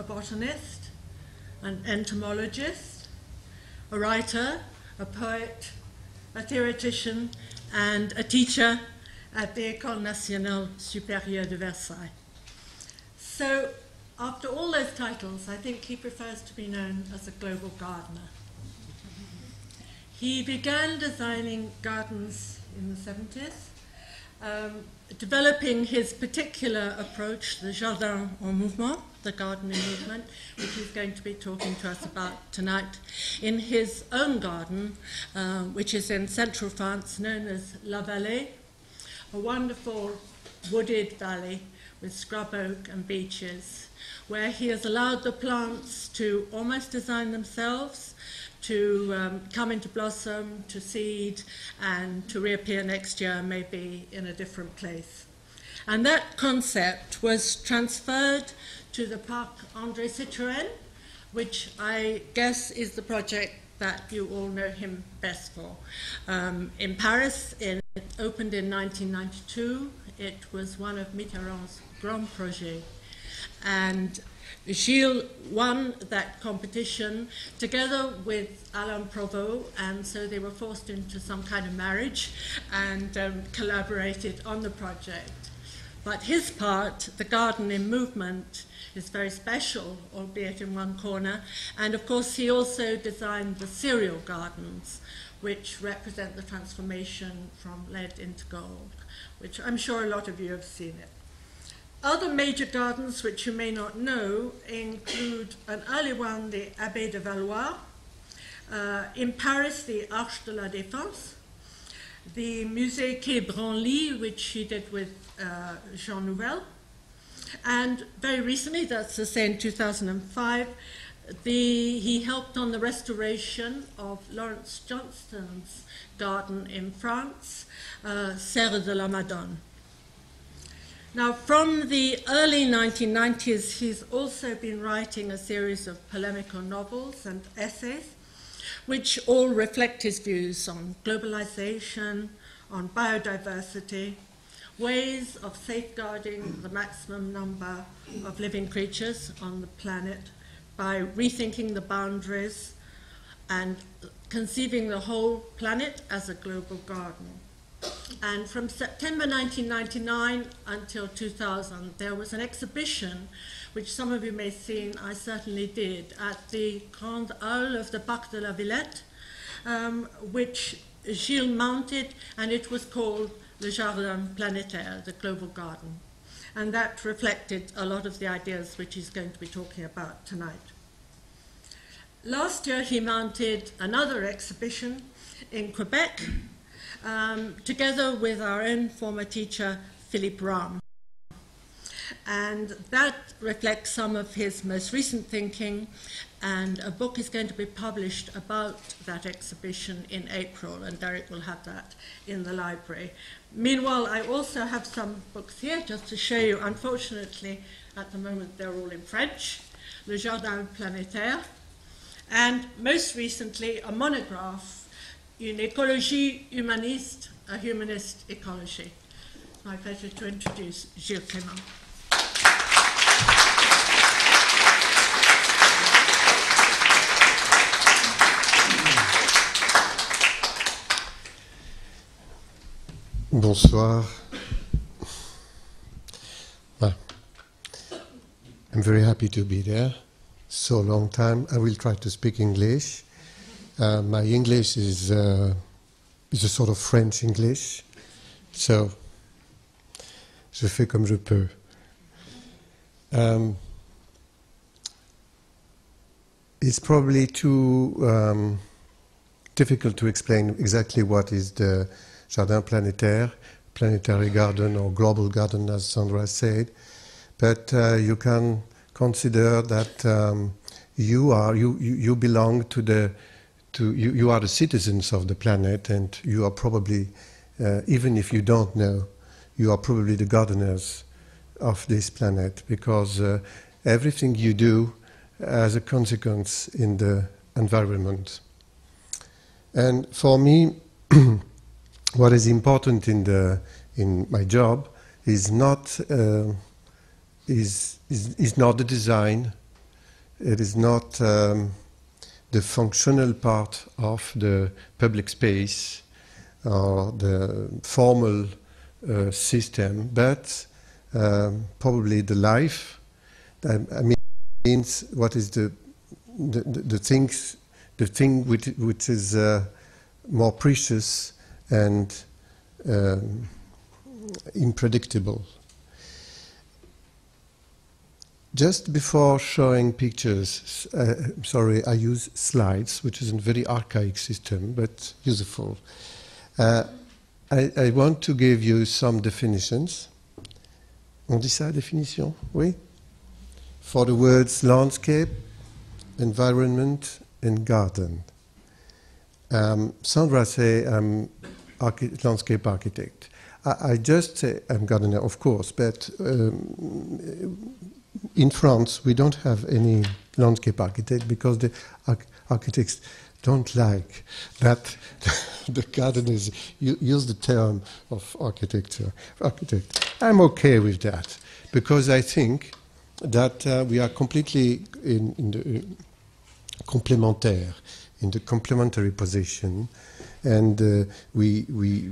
a botanist, an entomologist, a writer, a poet, a theoretician, and a teacher at the École Nationale Supérieure de Versailles. So, after all those titles, I think he prefers to be known as a global gardener. He began designing gardens in the 70s, um, developing his particular approach, the Jardin en Mouvement, the gardening movement, which he's going to be talking to us about tonight, in his own garden, uh, which is in central France, known as La Vallée, a wonderful wooded valley with scrub oak and beeches, where he has allowed the plants to almost design themselves, to um, come into blossom, to seed, and to reappear next year, maybe in a different place. And that concept was transferred to the Parc André Citroën, which I guess is the project that you all know him best for. Um, in Paris, it opened in 1992. It was one of Mitterrand's grand projets. And Gilles won that competition together with Alain Provost, and so they were forced into some kind of marriage and um, collaborated on the project. But his part, the garden in movement, is very special, albeit in one corner. And of course, he also designed the serial gardens, which represent the transformation from lead into gold, which I'm sure a lot of you have seen it. Other major gardens which you may not know include an early one, the Abbaye de Valloires, uh, in Paris, the Arche de la Défense, the Musée Quai Branly, which he did with uh, Jean Nouvel, and very recently, that's to say in 2005, the, he helped on the restoration of Lawrence Johnston's garden in France, uh, Serre de la Madone. Now, from the early 1990s, he's also been writing a series of polemical novels and essays, which all reflect his views on globalization, on biodiversity, ways of safeguarding the maximum number of living creatures on the planet by rethinking the boundaries and conceiving the whole planet as a global garden. And from September 1999 until 2000, there was an exhibition, which some of you may have seen, I certainly did, at the Grande Halle of the Parc de la Villette, um, which Gilles mounted, and it was called Le Jardin Planétaire, the global garden. And that reflected a lot of the ideas which he's going to be talking about tonight. Last year, he mounted another exhibition in Quebec um, together with our own former teacher, Philippe Rahm. And that reflects some of his most recent thinking, and a book is going to be published about that exhibition in April, and Derek will have that in the library. Meanwhile, I also have some books here just to show you. Unfortunately, at the moment, they're all in French Le Jardin Planétaire, and most recently, a monograph une écologie humaniste, a humanist ecology. My pleasure to introduce Gilles Clément. Bonsoir. Well, I'm very happy to be there. So long time. I will try to speak English. Uh, my English is uh, is a sort of French English, so je fais comme je peux. Um, it's probably too um, difficult to explain exactly what is the Jardin Planétaire, planetary garden or global garden, as Sandra said, but uh, you can consider that um, you are you, you, belong to the to you, you are the citizens of the planet, and you are probably, uh, even if you don't know, you are probably the gardeners of this planet because uh, everything you do has a consequence in the environment. And for me, what is important in the in my job is not uh, is, is is not the design, it is not um, the functional part of the public space or the formal uh, system, but um, probably the life. I, I mean, means what is the the, the, things the thing which, which is uh, more precious and um, unpredictable. Just before showing pictures, uh, sorry, I use slides, which is a very archaic system, but useful. Uh, I, I, want to give you some definitions. On dit ça, définition? Oui? For the words landscape, environment, and garden. Um, Sandra say I'm archi landscape architect. I, I, just say I'm gardener, of course, but um, in France, we don't have any landscape architect because the arch architects don't like that the gardeners use the term of architecture. Architect. I'm okay with that because I think that uh, we are completely in, in the uh, in the complementary position, and uh, we we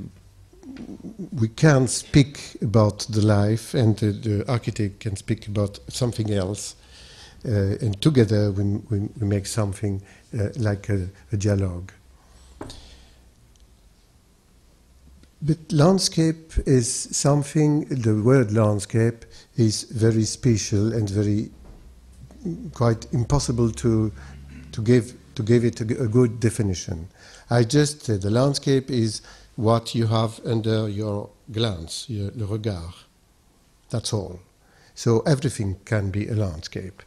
we can speak about the life, and the, architect can speak about something else, uh, and together we, we, we make something uh, like a, a, dialogue. But landscape is something, the word landscape is very special and very quite impossible to, to, give, to give it a, a good definition. I just said the landscape is what you have under your glance, your, le regard. That's all. So everything can be a landscape.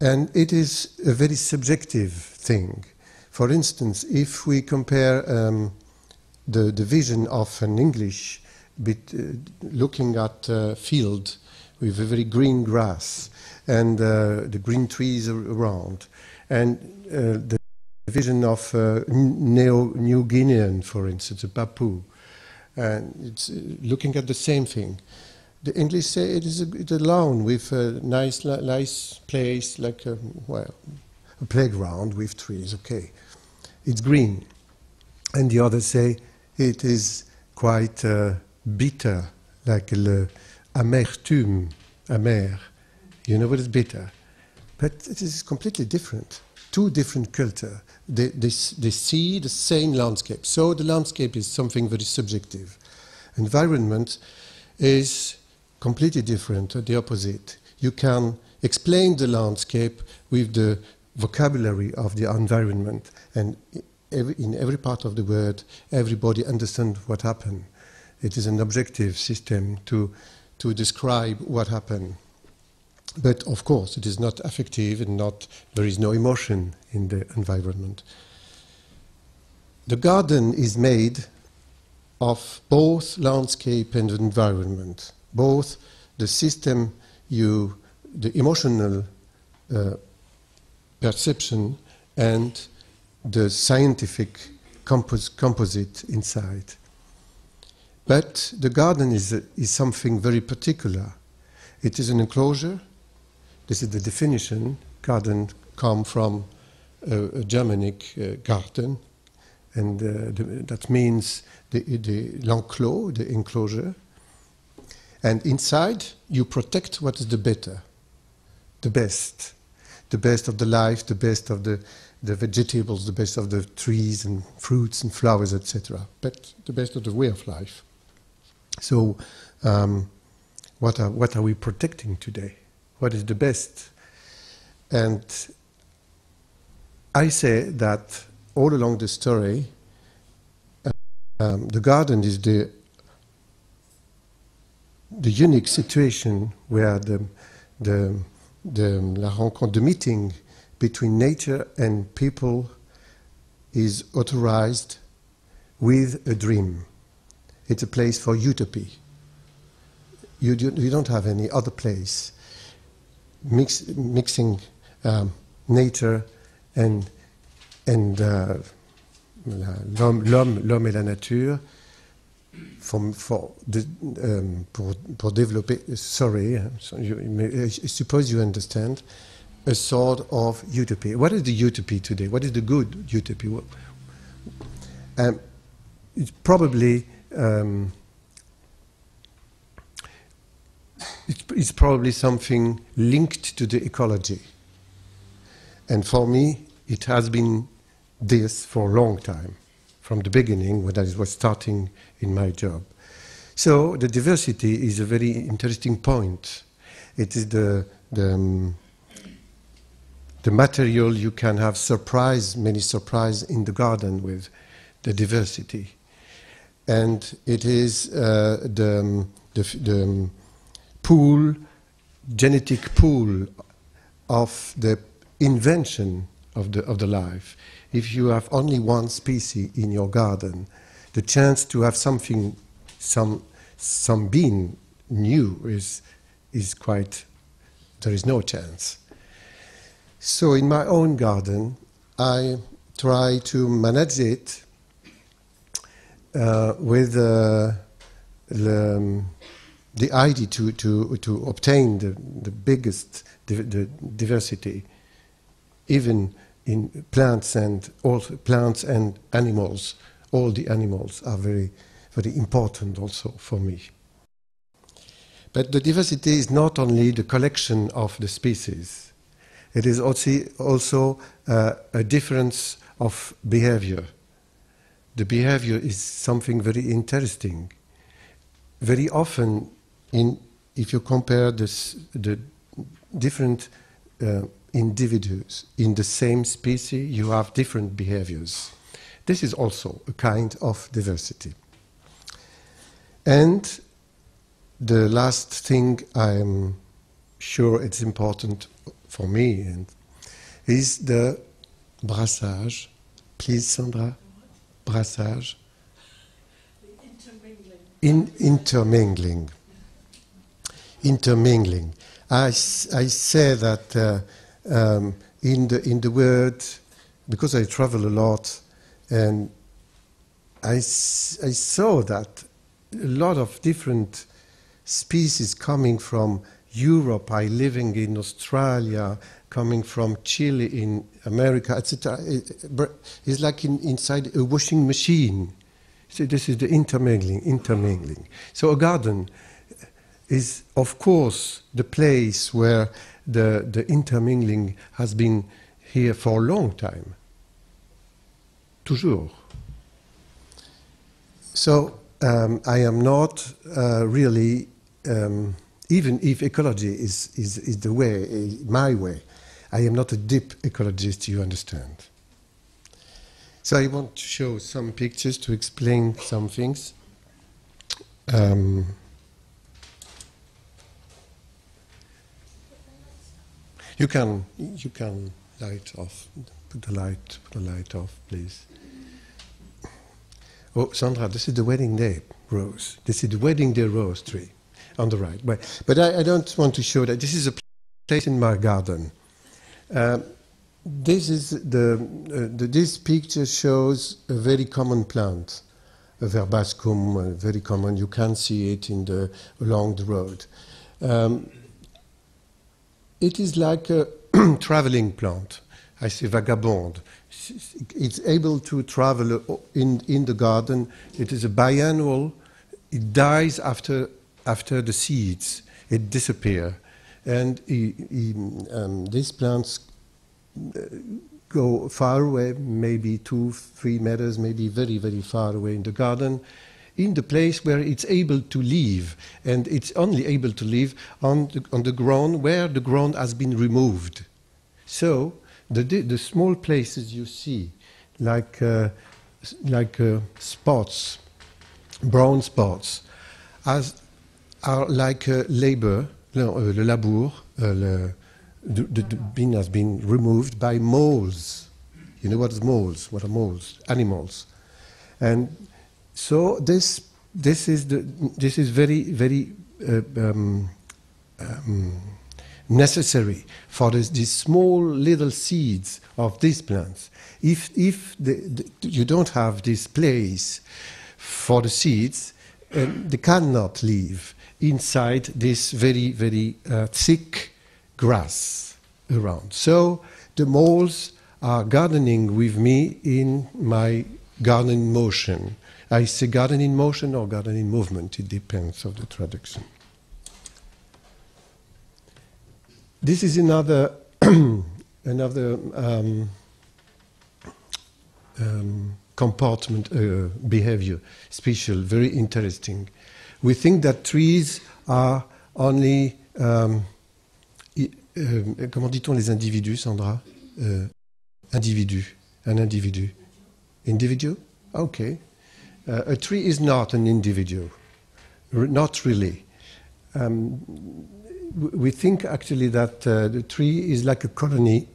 And it is a very subjective thing. For instance, if we compare um, the, the vision of an English bit, uh, looking at a field with a very green grass and uh, the green trees around, and uh, the vision of uh, Neo, New Guinean, for instance, a Papou, and it's uh, looking at the same thing. The English say it is a, it's a lawn with a nice, nice place, like a, well, a playground with trees. Okay, it's green, and the others say it is quite uh, bitter, like le amertume, amer. You know what is bitter, but it is completely different two different cultures. They, they, they see the same landscape. So the landscape is something very subjective. Environment is completely different, the opposite. You can explain the landscape with the vocabulary of the environment, and every, in every part of the world, everybody understands what happened. It is an objective system to, to describe what happened. But of course, it is not affective and not, there is no emotion in the environment. The garden is made of both landscape and environment, both the system you, the emotional uh, perception and the scientific compos composite inside. But the garden is, a, is something very particular. It is an enclosure this is the definition. Garden come from a, a Germanic uh, garden, and uh, the, that means the, the l'enclos, the enclosure. And inside, you protect what is the better, the best, the best of the life, the best of the, the vegetables, the best of the trees and fruits and flowers, etc. But the best of the way of life. So, um, what are what are we protecting today? What is the best. And I say that all along the story, um, the garden is the the unique situation where the the the la rencontre, the meeting between nature and people is authorized with a dream. It's a place for utopia. You, do, you don't have any other place mix, mixing um, nature and, and uh, l'homme, et la nature for, for the, um, pour, pour développer, sorry, you, I suppose you understand, a sort of utopia. What is the utopia today? What is the good utopia? Um, it's probably um, it's, probably something linked to the ecology. And for me, it has been this for a long time, from the beginning when I was starting in my job. So the diversity is a very interesting point. It is the, the, um, the material you can have surprise, many surprise in the garden with the diversity. And it is uh, the, um, the, the um, pool, genetic pool of the invention of the, of the life. If you have only one species in your garden, the chance to have something, some, some being new is, is quite, there is no chance. So in my own garden, I try to manage it uh, with uh, the, um, the idea to, to, to obtain the, the biggest the diversity, even in plants and all plants and animals. All the animals are very, very important also for me. But the diversity is not only the collection of the species. It is also, also uh, a difference of behavior. The behavior is something very interesting. Very often, in, if you compare this, the different uh, individuals in the same species, you have different behaviors. This is also a kind of diversity. And the last thing I'm sure it's important for me and is the brassage. Please, Sandra, brassage. Intermingling. In, intermingling. Intermingling. I, I say that uh, um, in, the, in the word, because I travel a lot, and I, I saw that a lot of different species coming from Europe, I living in Australia, coming from Chile in America, etc. It's like in, inside a washing machine. So this is the intermingling, intermingling. So a garden is, of course, the place where the, the intermingling has been here for a long time. Toujours. So um, I am not uh, really, um, even if ecology is, is, is the way, eh, my way, I am not a deep ecologist, you understand. So I want to show some pictures to explain some things. Um, you can you can light off. Put the light put the light off, please. Oh, Sandra, this is the wedding day rose. This is the wedding day rose tree on the right. But, but I, I don't want to show that. This is a place in my garden. Um, this is the, uh, the this picture shows a very common plant, a verbascum, uh, very common. You can see it in the along the road. Um, it is like a traveling plant. I say vagabond. It's able to travel in, in the garden. It is a biannual. It dies after, after the seeds. It disappears. And he, he, um, these plants uh, go far away, maybe two, three meters, maybe very, very far away in the garden, in the place where it's able to live. And it's only able to live on the, on the ground where the ground has been removed. So the, the small places you see, like, uh, like uh, spots, brown spots, as, are like uh, labor, no, uh, le labour, uh, le, the, the, the bin has been removed by moles. You know what is moles? What are moles? Animals. And so this, this, is, the, this is very, very uh, um, um, necessary for this, these small little seeds of these plants. If, if the, the, you don't have this place for the seeds, um, they cannot live inside this very, very uh, thick grass. around. So the moles are gardening with me in my garden motion. I say garden in motion or garden in movement, it depends of the traduction. This is another another um, um, comportment uh, behavior, special, very interesting. We think that trees are only um, euh, comment dit-on les individus, Sandra euh, Individu, un individu. Individual? Okay. Uh, a tree is not an individual, not really. Um, we think actually that uh, the tree is like a colony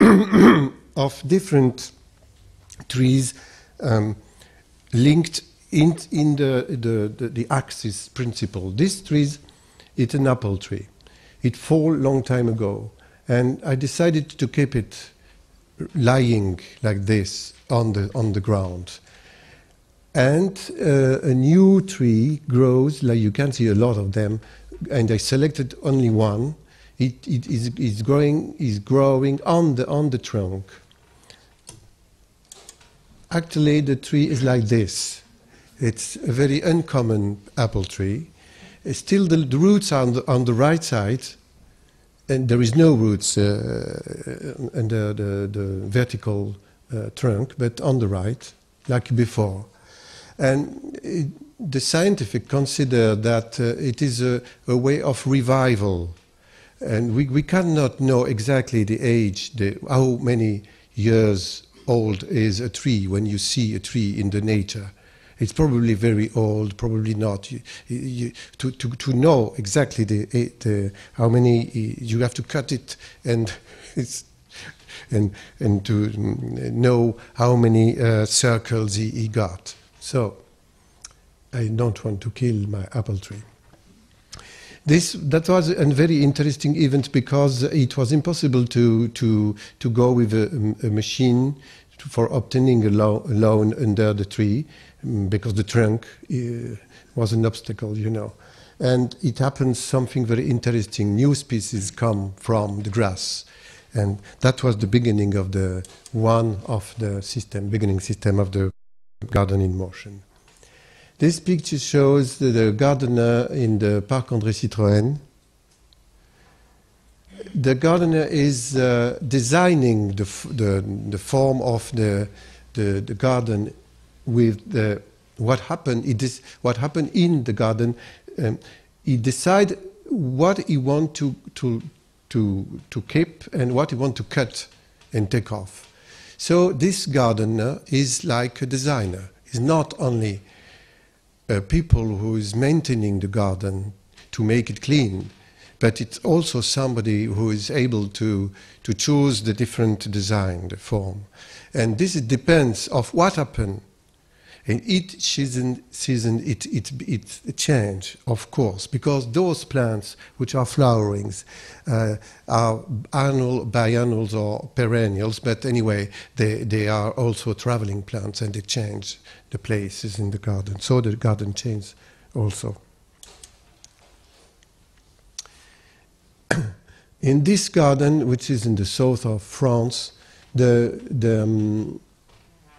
of different trees um, linked in, in the, the, the, the axis principle. This tree is an apple tree. It fall long time ago, and I decided to keep it lying like this on the, on the ground. And uh, a new tree grows, like you can see a lot of them, and I selected only one. It, it is, is growing, is growing on the, on the trunk. Actually, the tree is like this. It's a very uncommon apple tree. Still, the, the roots are on the, on the right side, and there is no roots uh, under the, the vertical uh, trunk, but on the right, like before. And it, the scientific consider that uh, it is a, a way of revival. And we, we cannot know exactly the age, the, how many years old is a tree when you see a tree in the nature. It's probably very old, probably not. You, you, to, to, to know exactly the, the, how many, you have to cut it and, it's, and, and to mm, know how many uh, circles he, he got. So I don't want to kill my apple tree. This that was a very interesting event because it was impossible to to to go with a, a machine to, for obtaining a, lo- a loan under the tree mm, because the trunk uh, was an obstacle, you know. And it happens something very interesting. New species come from the grass, and that was the beginning of the one of the system, beginning system of the garden in motion. This picture shows the, gardener in the Parc André Citroën. The gardener is uh, designing the, the, the form of the, the, the garden with the, what happened. It is what happened in the garden. Um, he decides what he wants to, to, to, to keep and what he wants to cut and take off. So this gardener is like a designer. He's not only uh, people who is maintaining the garden to make it clean, but it's also somebody who is able to, to choose the different design, the form. And this depends of what happened. In each season, season it, it, it change, of course, because those plants which are flowerings uh, are annual, biennials, or perennials, but anyway, they, they are also traveling plants and they change the places in the garden. So the garden changes also. in this garden, which is in the south of France, the, the um,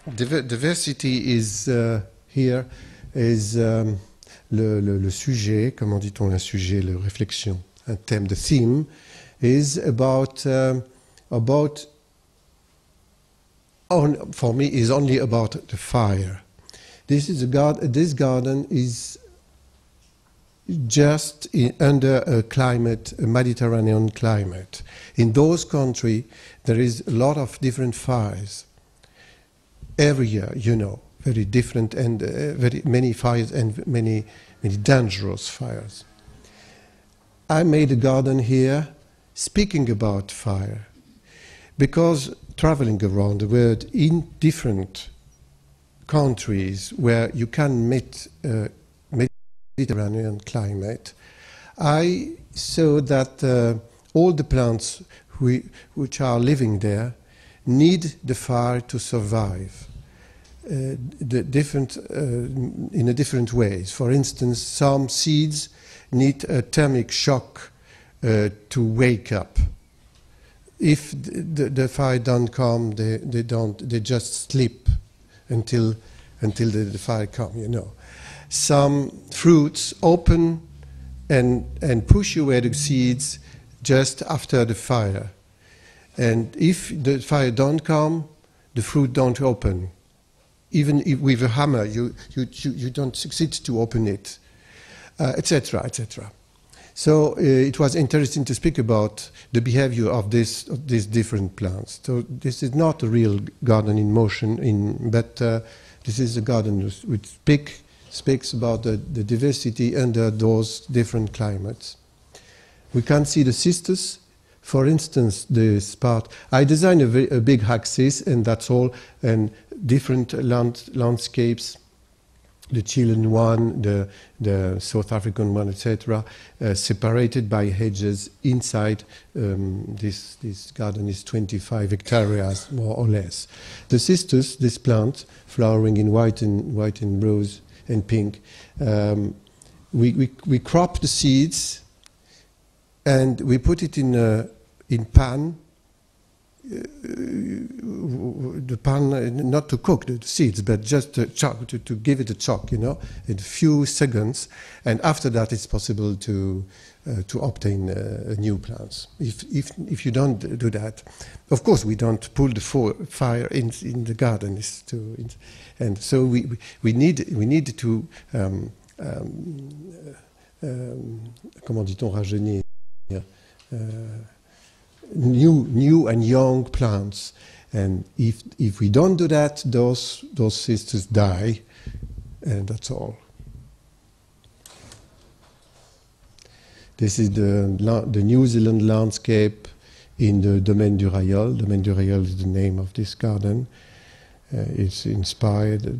diver- diversity is uh, here is um, le, le, le sujet, comment dit-on un sujet, la réflexion, un thème, the theme is about um, about on, for me is only about the fire. This is a garden. This garden is just in, under a climate, a Mediterranean climate. In those countries, there is a lot of different fires. Every year, you know, very different and uh, very many fires and many many dangerous fires. I made a garden here, speaking about fire, because traveling around the world in different countries where you can meet uh, Mediterranean climate, I saw that uh, all the plants we, which are living there need the fire to survive. Uh, the different, uh, in a different ways. For instance, some seeds need a thermic shock uh, to wake up. if the, the, the fire don't come, they, they don't. They just sleep until until the, the fire come. You know, some fruits open and and push away the seeds just after the fire, and if the fire don't come, the fruit don't open. Even if with a hammer, you you you, don't succeed to open it, etc. Uh, etc. Et so uh, it was interesting to speak about the behavior of, this, of these different plants. So this is not a real garden in motion, in, but uh, this is a garden which speak, speaks about the, the, diversity under those different climates. We can see the cistus. For instance, this part, I design a, a big axis, and that's all, and different land, landscapes the Chilean one, the, the South African one, etc., uh, separated by hedges inside um, this, this garden is 25 hectares, more or less. The cistus, this plant, flowering in white and, white and rose and pink, um, we, we, we crop the seeds and we put it in, a, in pan the pan, not to cook the seeds, but just to, to, to give it a chop, you know, in a few seconds. And after that, it's possible to, uh, to obtain uh, new plants. If, if, if you don't do that, of course, we don't pull the fire in, in the garden. To, and so we, we, need, we need to, um, um, um, comment dit-on, rajeunir uh, new, new and young plants. And if, if we don't do that, those, those cistus die, and that's all. This is the, the New Zealand landscape in the Domaine du Rayol. Domaine du Rayol is the name of this garden. Uh, it's inspired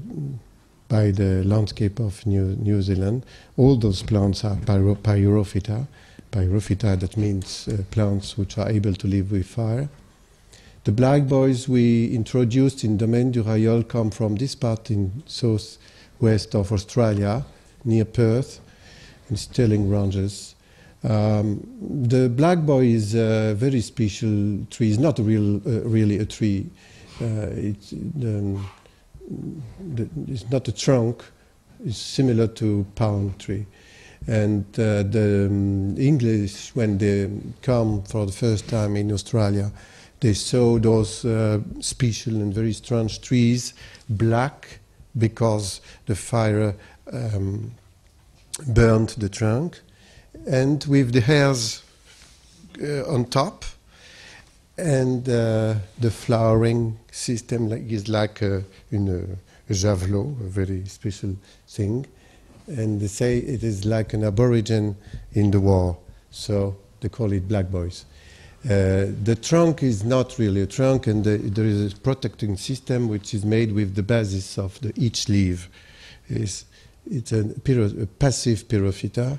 by the landscape of New, New Zealand. All those plants are pyro, pyrophyta. Pyrophyta, that means uh, plants which are able to live with fire. The black boys we introduced in Domaine du Rayol come from this part in southwest of Australia, near Perth, in Stirling Ranges. Um, the black boy is a very special tree. It's not a real, uh, really a tree. Uh, it's, um, it's not a trunk. It's similar to palm tree. And uh, the um, English, when they come for the first time in Australia, they saw those uh, special and very strange trees, black, because the fire um, burned the trunk, and with the hairs uh, on top, and uh, the flowering system is like a, in a, a javelot, a very special thing and they say it is like an aborigine in the war, so they call it black boys. Uh, the trunk is not really a trunk, and the, there is a protecting system which is made with the basis of the, each leaf. It's, it's a, a passive pyrophyta.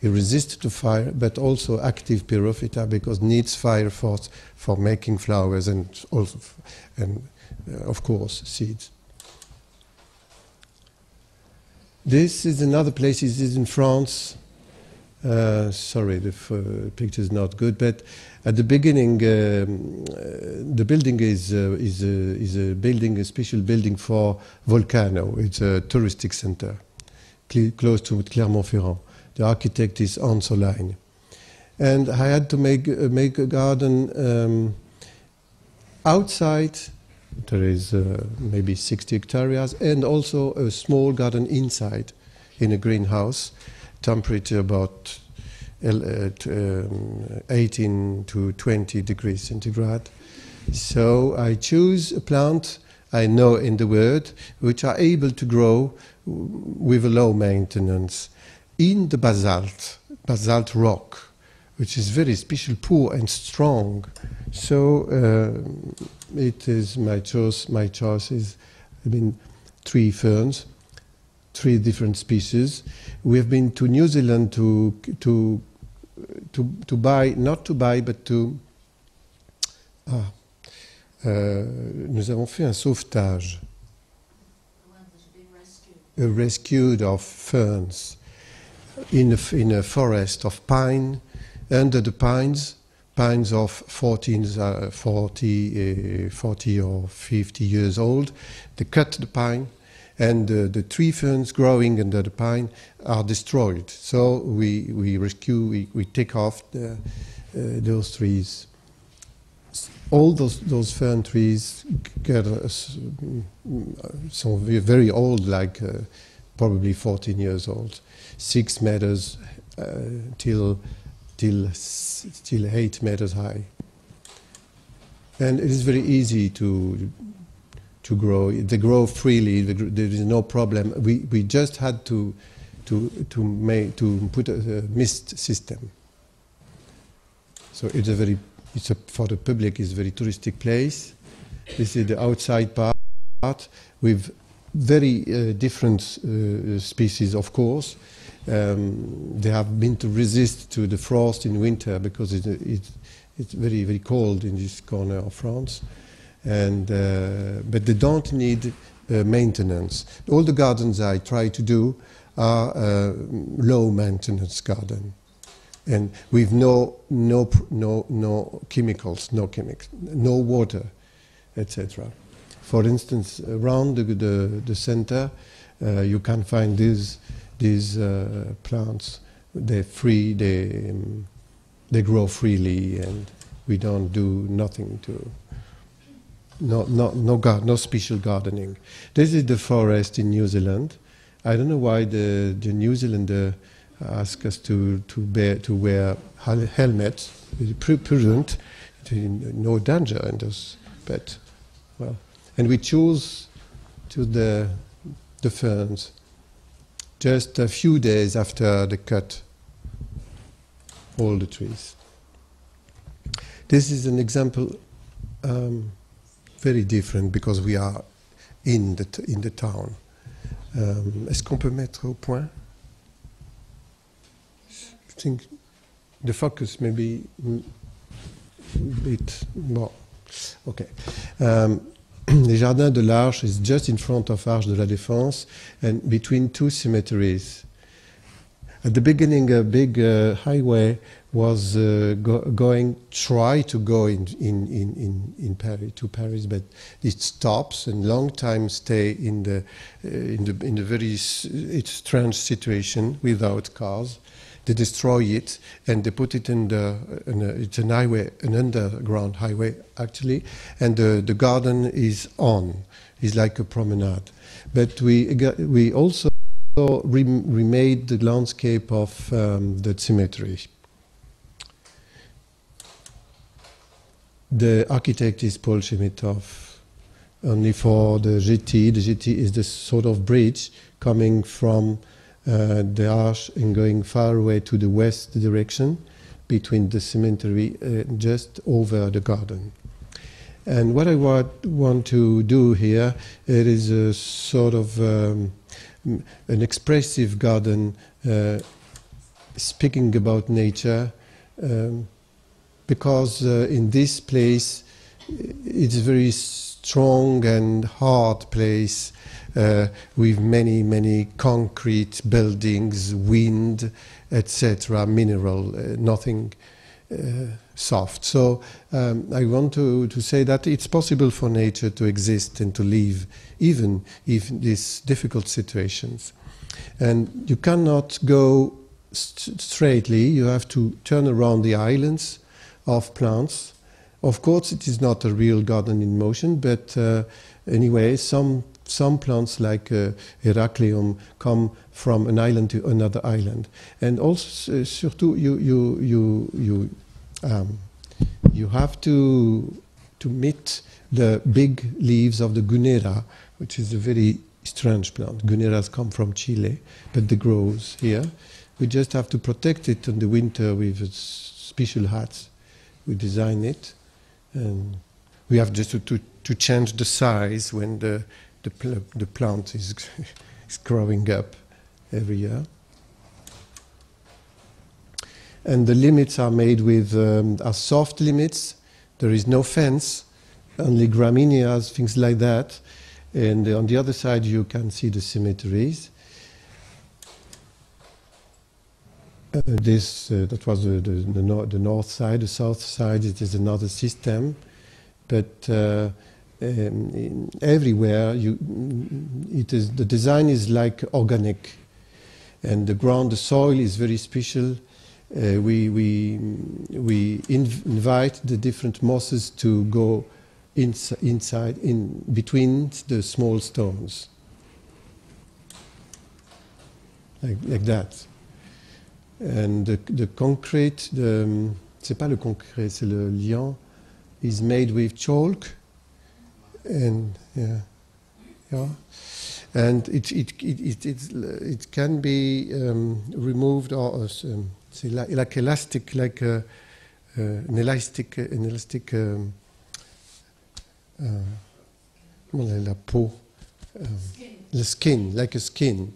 It resists to fire, but also active pyrophyta because needs fire for, for making flowers and also, and uh, of course, seeds. This is another place. This is in France. Uh, sorry, the uh, picture is not good, but at the beginning, um, uh, the building is uh, is a, is a building, a special building for Volcano. It's a touristic center, close to Clermont-Ferrand. The architect is Hans Hollein. and I had to make uh, make a garden um, outside there is uh, maybe 60 hectares and also a small garden inside in a greenhouse, temperature about uh, um, 18 to 20 degrees centigrade. So I choose a plant I know in the world which are able to grow with a low maintenance in the basalt, basalt rock, which is very special, poor and strong. So uh, it is my choice. My choice is, I mean, three ferns, three different species. We have been to New Zealand to to to to buy, not to buy, but to. Ah, euh, nous avons fait un sauvetage. A rescued of ferns in a, in a forest of pine. Under the pines, pines of 14, uh, 40, uh, 40 or 50 years old. They cut the pine, and uh, the tree ferns growing under the pine are destroyed. So we, we rescue, we, we take off the, uh, those trees. All those, those fern trees get, uh, some very old, like uh, probably 14 years old, six meters uh, till till still eight meters high. And it is very easy to to grow. They grow freely. There is no problem. We we just had to to to make to put a, a mist system. So it's a very it's a, for the public. It's a very touristic place. This is the outside part with very uh, different uh, species, of course. Um, they have been to resist to the frost in winter because it, it, it's very very cold in this corner of France, and uh, but they don't need uh, maintenance. All the gardens I try to do are uh, low maintenance garden, and with no no no no chemicals, no chemicals, no water, etc. For instance, around the the, the center, uh, you can find these these uh, plants. They're free. They um, they grow freely, and we don't do nothing to. No, no, no, gar- no special gardening. This is the forest in New Zealand. I don't know why the, the New Zealander ask us to, to, bear, to wear helmets. Prudent, no danger in this, but well, and we choose to the the ferns just a few days after they cut all the trees. This is an example um, very different because we are in the, in the town. Um, Est-ce qu'on peut mettre au point? I think the focus maybe a bit more. Okay. Um, the Jardin de l'Arche is just in front of Arche de la Défense and between two cemeteries. At the beginning, a big uh, highway was uh, go going, try to go in, in, in, in, in Paris, to Paris, but it stops and long time stay in the, uh, in the, in the very it's strange situation without cars. They destroy it and they put it in the, in a, it's an highway, an underground highway actually, and the, the garden is on, is like a promenade. But we, we also remade the landscape of um, the cemetery. The architect is Paul Chemetov. Only for the GT, the GT is the sort of bridge coming from uh, the arch and going far away to the west direction between the cemetery uh, just over the garden. And what I want, want to do here, it is a sort of um, an expressive garden uh, speaking about nature um, because uh, in this place it's a very strong and hard place uh, with many, many concrete buildings, wind, etc., mineral, uh, nothing uh, soft. So um, I want to, to say that it's possible for nature to exist and to live even in these difficult situations. And you cannot go st straightly, you have to turn around the islands of plants. Of course, it is not a real garden in motion, but uh, anyway, some some plants like uh, Heracleum come from an island to another island, and also uh, surtout you you you you um, you have to to meet the big leaves of the gunnera, which is a very strange plant. Gunneras come from Chile, but they grows here. We just have to protect it in the winter with special hats. We design it, and we have just to, to, to change the size when the the, pl the plant is, is growing up every year. And the limits are made with um, are soft limits. There is no fence, only gramíneas, things like that. And on the other side, you can see the cemeteries. Uh, this uh, that was the, the, the north side. The south side it is another system, but uh, um, everywhere you it is the design is like organic, and the ground, the soil is very special. Uh, we we we inv- invite the different mosses to go ins- inside in between the small stones, like like that. And the, the concrete, the, um, c'est pas le concret, c'est le liant, is made with chalk, and yeah, yeah, and it it it it, it, it can be um, removed or uh, um, c'est like elastic, like a, uh, an elastic, an elastic. Um, uh, la peau, um, the skin, like a skin.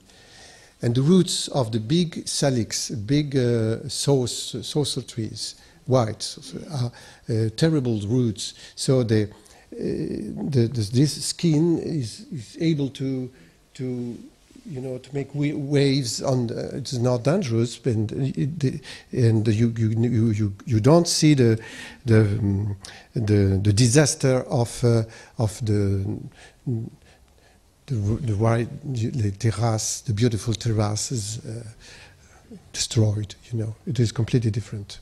And the roots of the big salix, big uh, sauce, social trees, white, are uh, terrible roots. So the, uh, the, the, this skin is, is able to, to, you know, to make waves on. The, it's not dangerous, and and you, you you you don't see the the the, the disaster of uh, of the the, the wide the terrace, the beautiful terraces uh, destroyed. You know, it is completely different.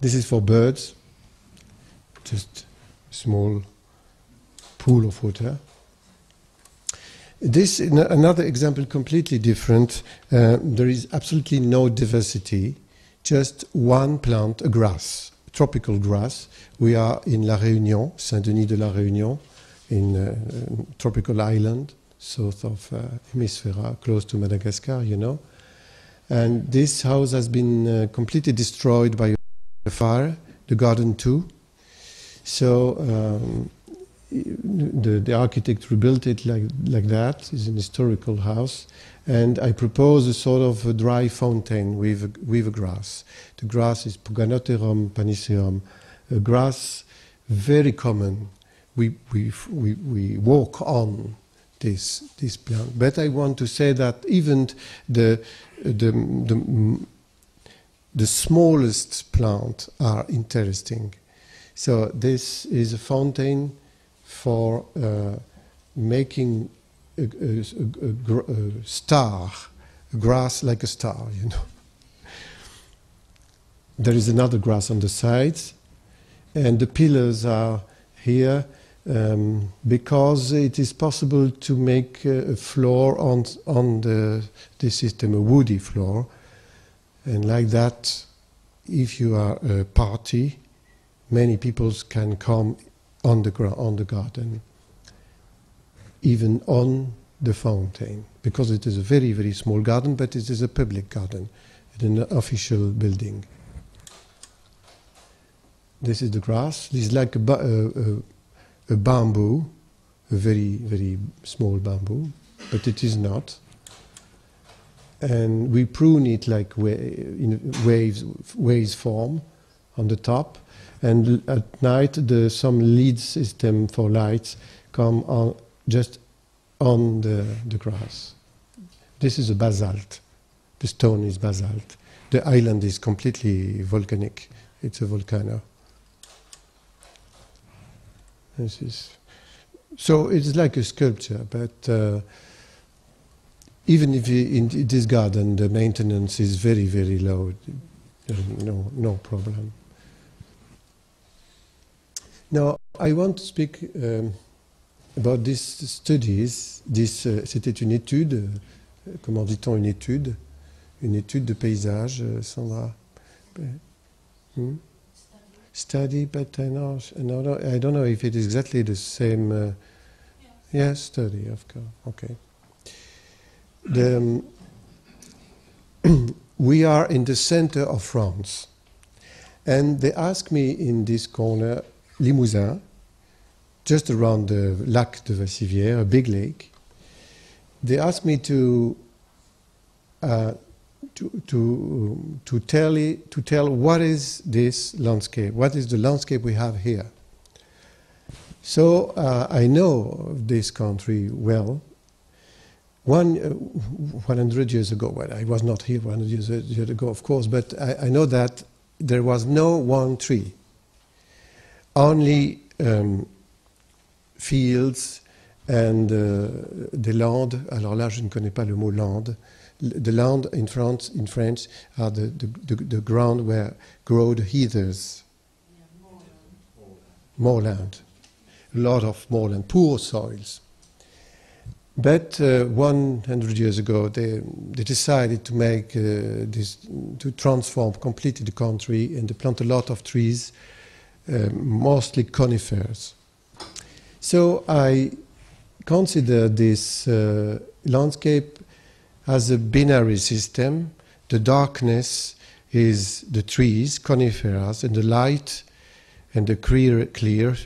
This is for birds, just small pool of water. This is another example, completely different. Uh, there is absolutely no diversity, just one plant, a grass, tropical grass. We are in La Réunion, Saint-Denis de la Réunion, in a tropical island south of uh, Hemisphera, close to Madagascar, you know. And this house has been uh, completely destroyed by a fire, the garden too. So um, the, the architect rebuilt it like, like that. It's an historical house. And I propose a sort of a dry fountain with with a grass. The grass is Puganoterum paniceum, a grass very common. We, we, we, we walk on this, this plant. But I want to say that even the, the, the, the smallest plants are interesting. So this is a fountain for uh, making a, a, a, a star, grass like a star, you know. There is another grass on the sides, and the pillars are here um, because it is possible to make a floor on on the this system, a woody floor, and like that, if you are a party, many people can come on the on the garden, even on the fountain, because it is a very very small garden, but it is a public garden, an official building. This is the grass. This is like a, a bamboo, a very very small bamboo, but it is not. And we prune it like wa- in waves waves form on the top, and at night the some lead system for lights come on just on the, the grass. This is a basalt. The stone is basalt. The island is completely volcanic. It's a volcano. This is so it's like a sculpture, but uh, even if in this garden the maintenance is very very low, no no problem. Now, I want to speak um, about these studies. This, euh, c'était une étude, euh, comment dit-on une étude Une étude de paysage, euh, Sandra Hmm? Study, but I, know, no, no, I don't know if it is exactly the same. Uh, yes, study, of course. Okay. The, um, we are in the center of France. And they asked me in this corner, Limousin, just around the Lac de Vassivière, a big lake. They asked me to uh, to to to tell it, to tell what is this landscape, what is the landscape we have here. So uh, I know this country well. one uh, 100 years ago, well, I was not here 100 years, years ago, of course, but I, I, know that there was no one tree, only um, fields and uh, the land. Alors là, je ne connais pas le mot land. The land in France, in French, are the, the, the, the ground where grow the heathers. Yeah, moorland. A lot of moorland, poor soils. But uh, 100 years ago, they, they decided to make uh, this, to transform completely the country and to plant a lot of trees, uh, mostly conifers. So I consider this uh, landscape as a binary system. The darkness is the trees, conifers, and the light and the clear, clear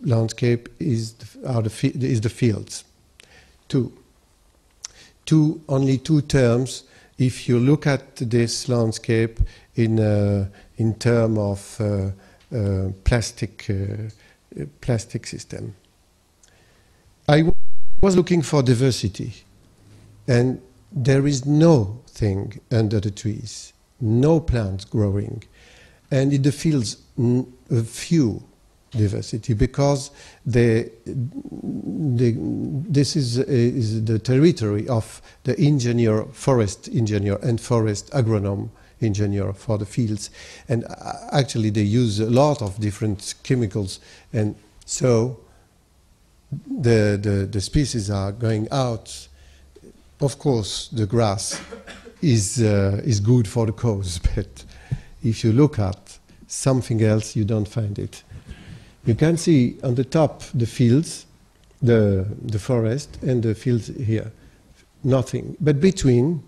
landscape is the, the, is the fields two. Two, only two terms. If you look at this landscape in uh, in term of uh, plastic uh, plastic system, I was looking for diversity, and there is no thing under the trees, no plants growing, and in the fields a few diversity because this is, is the territory of the engineer, forest engineer, and forest agronome engineer for the fields. And uh, actually, they use a lot of different chemicals, and so the, the, the species are going out. Of course, the grass is, uh, is good for the cows, but if you look at something else, you don't find it. You can see on the top the fields, the, the forest, and the fields here. Nothing. But between,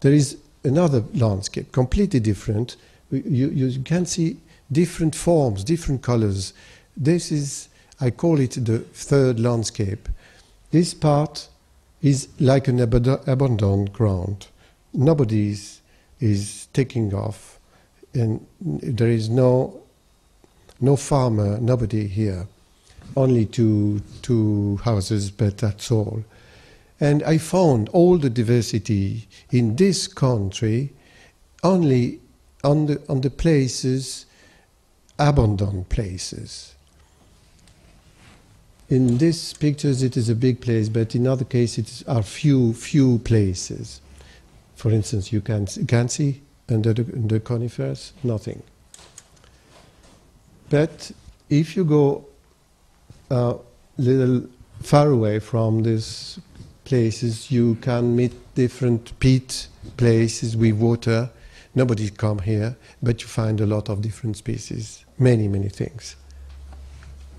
there is another landscape, completely different. You, you can see different forms, different colors. This is, I call it the third landscape. This part is like an abandoned ground. Nobody is, is taking off, and there is no no farmer, nobody here, only two, two houses, but that's all. And I found all the diversity in this country only on the, on the places, abandoned places. In these pictures, it is a big place, but in other cases, it are few, few places. For instance, you can, can see under the, the conifers, nothing. But if you go a uh, little far away from these places, you can meet different peat places with water. Nobody come here, but you find a lot of different species, many, many things.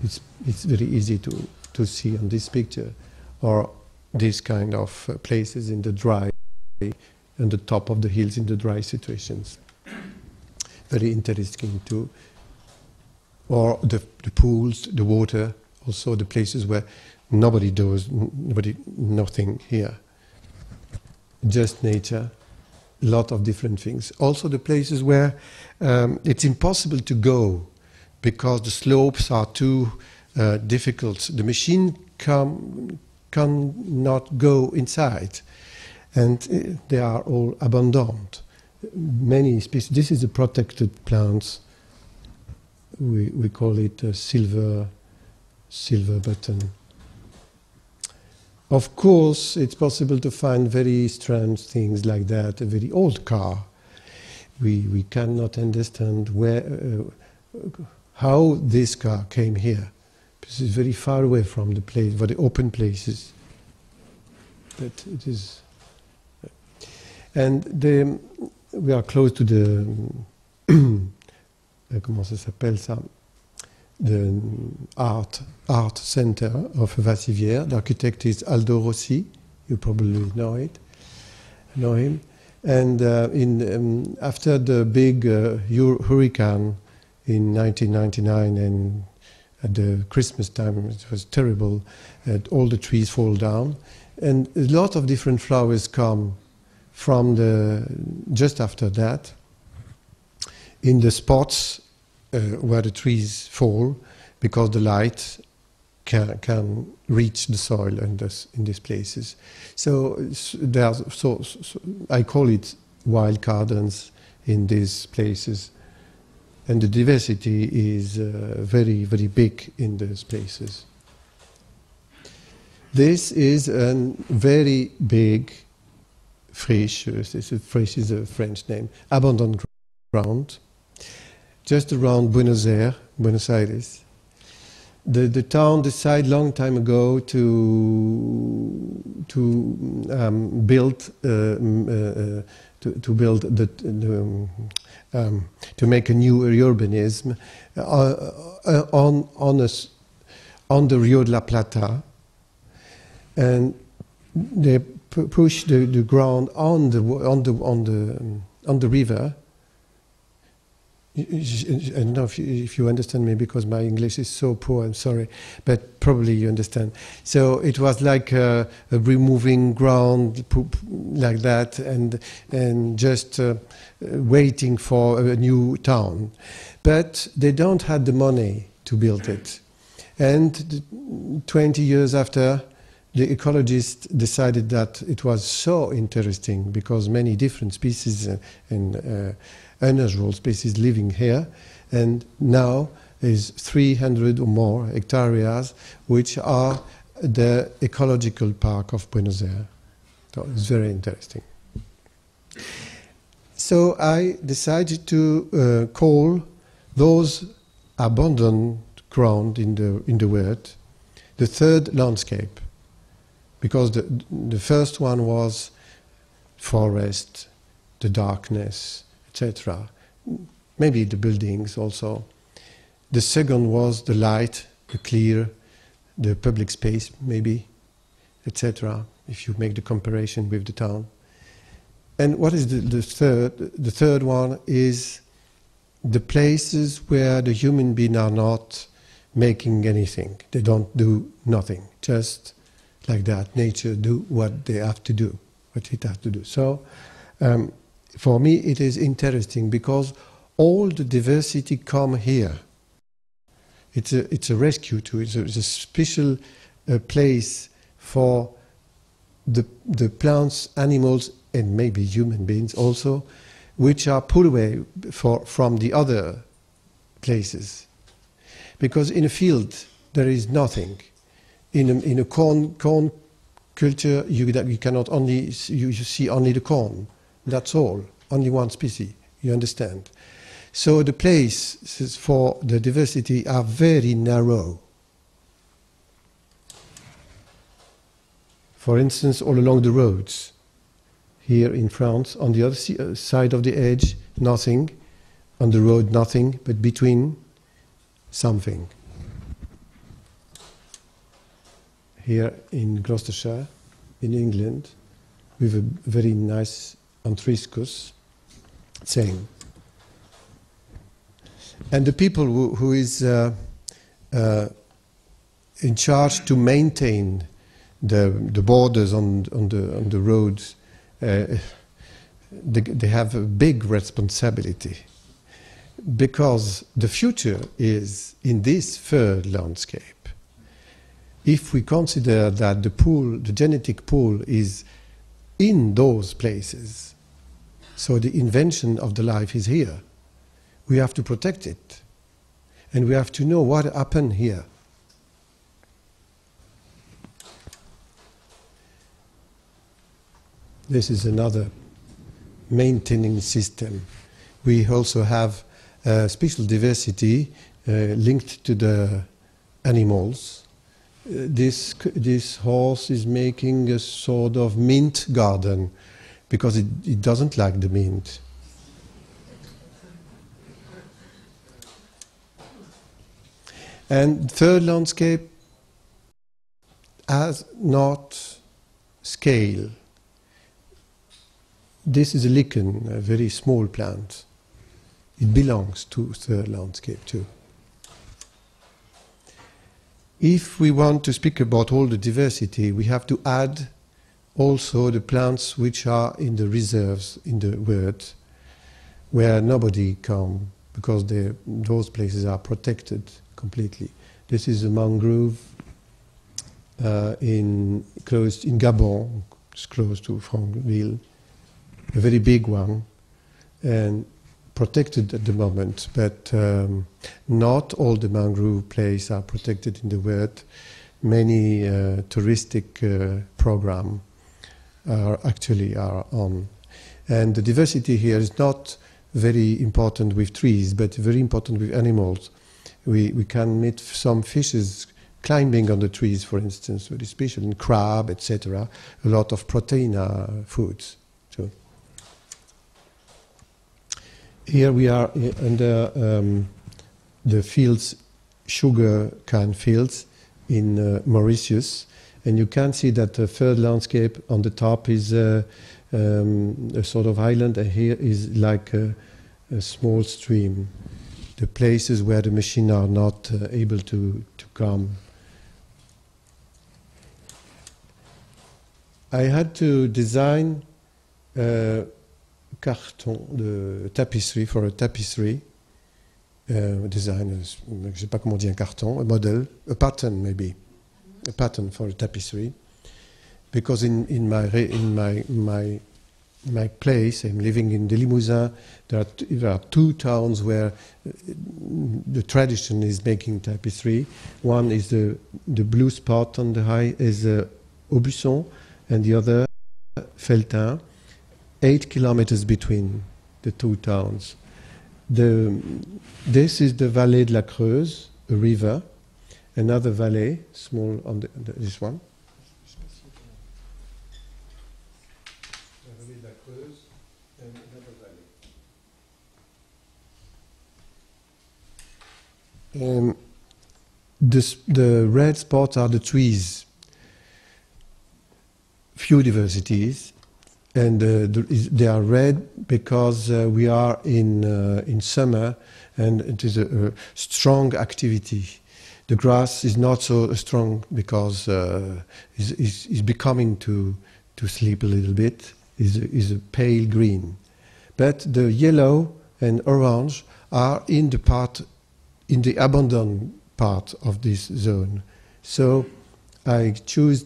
It's, it's very easy to, to see on this picture, or these kind of uh, places in the dry, on the top of the hills in the dry situations. Very interesting to or the, the pools, the water, also the places where nobody does, nobody, nothing here. Just nature, a lot of different things. Also the places where um, it's impossible to go because the slopes are too uh, difficult. The machine can cannot go inside, and uh, they are all abandoned. Many species. This is a protected plant. we, we call it a silver, silver button. Of course, it's possible to find very strange things like that, a very old car. We, we cannot understand where, uh, how this car came here. This is very far away from the place, for the open places. But it is. And the, we are close to the Euh, comment ça s'appelle ça The Art, Art Center of Vassivière. The architect is Aldo Rossi. You probably know it, know him. And uh, in, um, after the big uh, hurricane in 1999 and at the Christmas time, it was terrible. And all the trees fall down, and a lot of different flowers come from the just after that in the spots where the trees fall because the light can, can reach the soil in, this, in these places. So, there's, so, so I call it wild gardens in these places. And the diversity is uh, very, very big in those places. This is a very big friche, this friche is a French name, abandoned ground, just around Buenos Aires, Buenos Aires. The, the town decided long time ago to to um, build uh, uh, to, to build the, the um, to make a new urbanism uh, uh, on on a, on the Rio de la Plata, and they push the, the ground on the on the on the on the river. I don't know if you, if you understand me because my English is so poor. I'm sorry, but probably you understand. So it was like a, a removing ground like that, and and just uh, waiting for a new town. But they don't have the money to build it, and 20 years after the ecologists decided that it was so interesting because many different species and uh, unusual species living here, and now is 300 or more hectares, which are the ecological park of Buenos Aires. So it's very interesting. So I decided to uh, call those abandoned ground in the in the world the third landscape because the, the first one was forest, the darkness, etc. Maybe the buildings also. The second was the light, the clear, the public space, maybe, etc. If you make the comparison with the town. And what is the, the third? The third one is the places where the human beings are not making anything. They don't do nothing, just like that. Nature do what they have to do, what it has to do. So, um, for me, it is interesting because all the diversity come here. It's a it's a rescue too. It's a, special uh, place for the the plants, animals, and maybe human beings also, which are pulled away for, from the other places. Because in a field there is nothing in a, in a corn, corn culture, you, you cannot only, you, you see only the corn. That's all, only one species, you understand. So the places for the diversity are very narrow. For instance, all along the roads, here in France, on the other uh, side of the edge, nothing, on the road, nothing, but between, something. here in Gloucestershire, in England, with a very nice anthriscus, same. And the people who, who is uh, uh, in charge to maintain the, the borders on, on, the, on the roads, uh, they, they have a big responsibility because the future is in this third landscape if we consider that the pool, the genetic pool, is in those places, so the invention of the life is here, we have to protect it. And we have to know what happened here. This is another maintaining system. We also have uh, special diversity uh, linked to the animals this, this horse is making a sort of mint garden because it, it doesn't like the mint. And third landscape has not scale. This is a lichen, a very small plant. It belongs to third landscape too. If we want to speak about all the diversity, we have to add also the plants which are in the reserves in the world, where nobody come because those places are protected completely. This is a mangrove, uh, in close in Gabon, it's close to Franceville, a very big one, and protected at the moment. But um, not all the mangrove places are protected in the world. Many uh, touristic uh, program are actually are on, and the diversity here is not very important with trees, but very important with animals. We, we can meet some fishes climbing on the trees, for instance, very special, and crab, etc. A lot of protein foods. So here we are under um, the fields, sugar cane fields in uh, Mauritius, and you can see that the third landscape on the top is. Uh, um, a sort of island, and here is like a, a, small stream, the places where the machine are not uh, able to, to come. I had to design a carton de tapisserie for a tapestry Uh, design, je ne sais pas comment on dit un carton, a model, a pattern maybe, a pattern for a tapestry. because in, in my in my my my place, I'm living in the Limousin. There are, there are two towns where uh, the tradition is making tapestry. One is the the blue spot on the high is uh, Aubusson, and the other Felletin. Eight kilometers between the two towns. The, this is the Vallée de la Creuse, a river. Another valley, small on the, this one. Um, the red spots are the trees, few diversities, and uh, they are red because uh, we are in uh, in summer, and it is a, a, strong activity. The grass is not so strong because uh, is is becoming to to sleep a little bit. is is a pale green, but the yellow and orange are in the part in the abandoned part of this zone. So I choose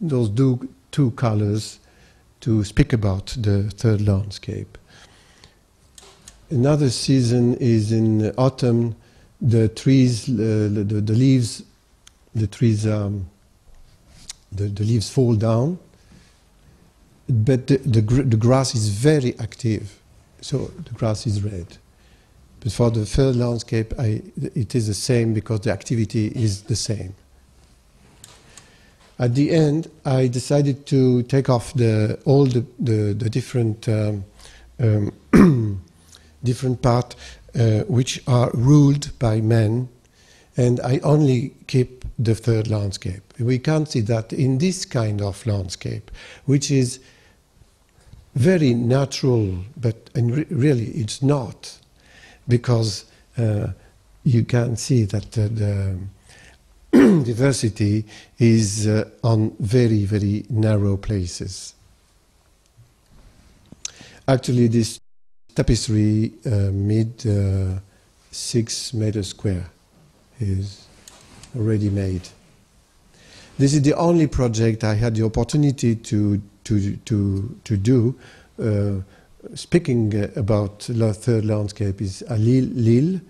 those do, two colors to speak about the third landscape. Another season is in autumn. The trees, uh, the, the, leaves, the trees, um, the, the leaves fall down, but the, the, the grass is very active, so the grass is red. But for the third landscape, I, it is the same because the activity is the same. At the end, I decided to take off the, all the, the, the different, um, um, different parts uh, which are ruled by men, and I only keep the third landscape. We can see that in this kind of landscape, which is very natural, but and re really it's not because uh, you can see that the diversity is uh, on very, very narrow places. Actually, this tapestry uh, mid uh, six meters square is already made. This is the only project I had the opportunity to to to to do uh, speaking about the third landscape is Lille, Lille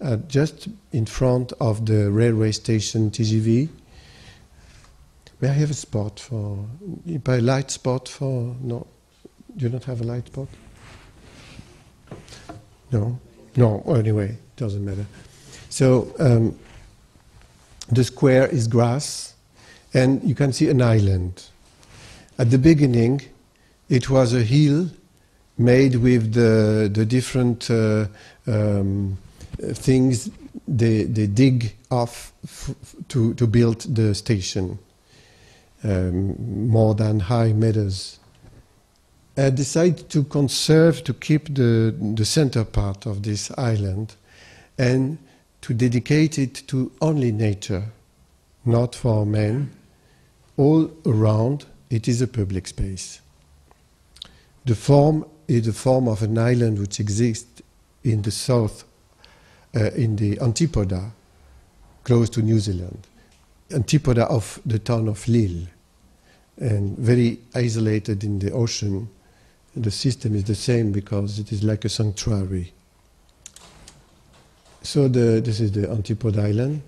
uh, just in front of the railway station TGV. May I have a spot for, by light spot for, no, do you not have a light spot? No, no, anyway, doesn't matter. So um, the square is grass and you can see an island. At the beginning, it was a hill made with the, the different uh, um, things they, they dig off to, to build the station, um, more than high meadows. I decided to conserve, to keep the, the center part of this island and to dedicate it to only nature, not for men. All around, it is a public space. The form is the form of an island which exists in the south, in the Antipoda, close to New Zealand. antipoda of the town of Lille and very isolated in the ocean. The system is the same because it is like a sanctuary. So the, this is the Antipode Island.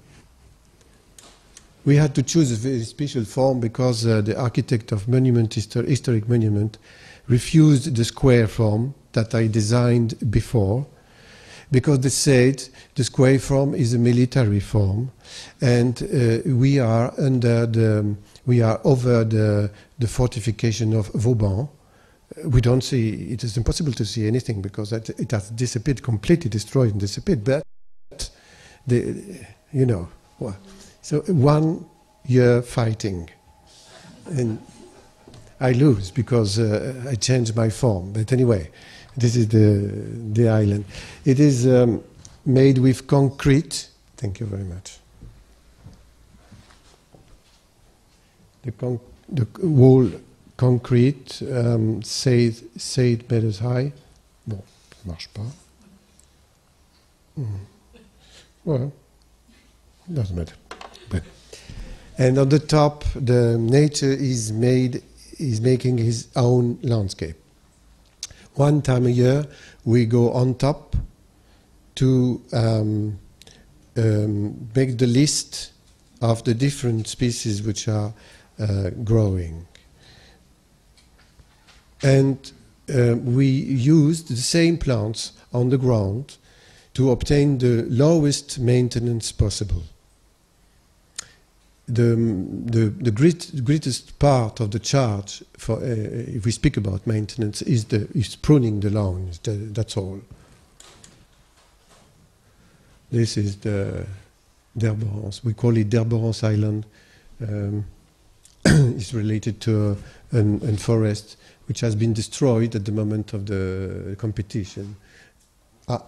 We had to choose a very special form because uh, the architect of monument histor- historic monument refused the square form that I designed before because they said the square form is a military form and uh, we are under the we are over the, the fortification of Vauban. We don't see, it is impossible to see anything because it, it has disappeared, completely destroyed and disappeared. But, the, you know, so one year fighting. And I lose because uh, I change my form. But anyway, this is the, the island. It is um, made with concrete. Thank you very much. The, con- the wall concrete, um, it meters high. Bon, ça marche pas. Hmm. Well, doesn't matter. But, and on the top, the nature is made is making his own landscape. One time a year, we go on top to um, um, make the list of the different species which are uh, growing. And uh, we used the same plants on the ground to obtain the lowest maintenance possible. The, the, the great, greatest part of the charge, for, uh, if we speak about maintenance, is, the, is pruning the lawn. That's all. This is the Derborence. We call it Derborence Island. Um, it's related to a an, an forest which has been destroyed at the moment of the competition. Ah.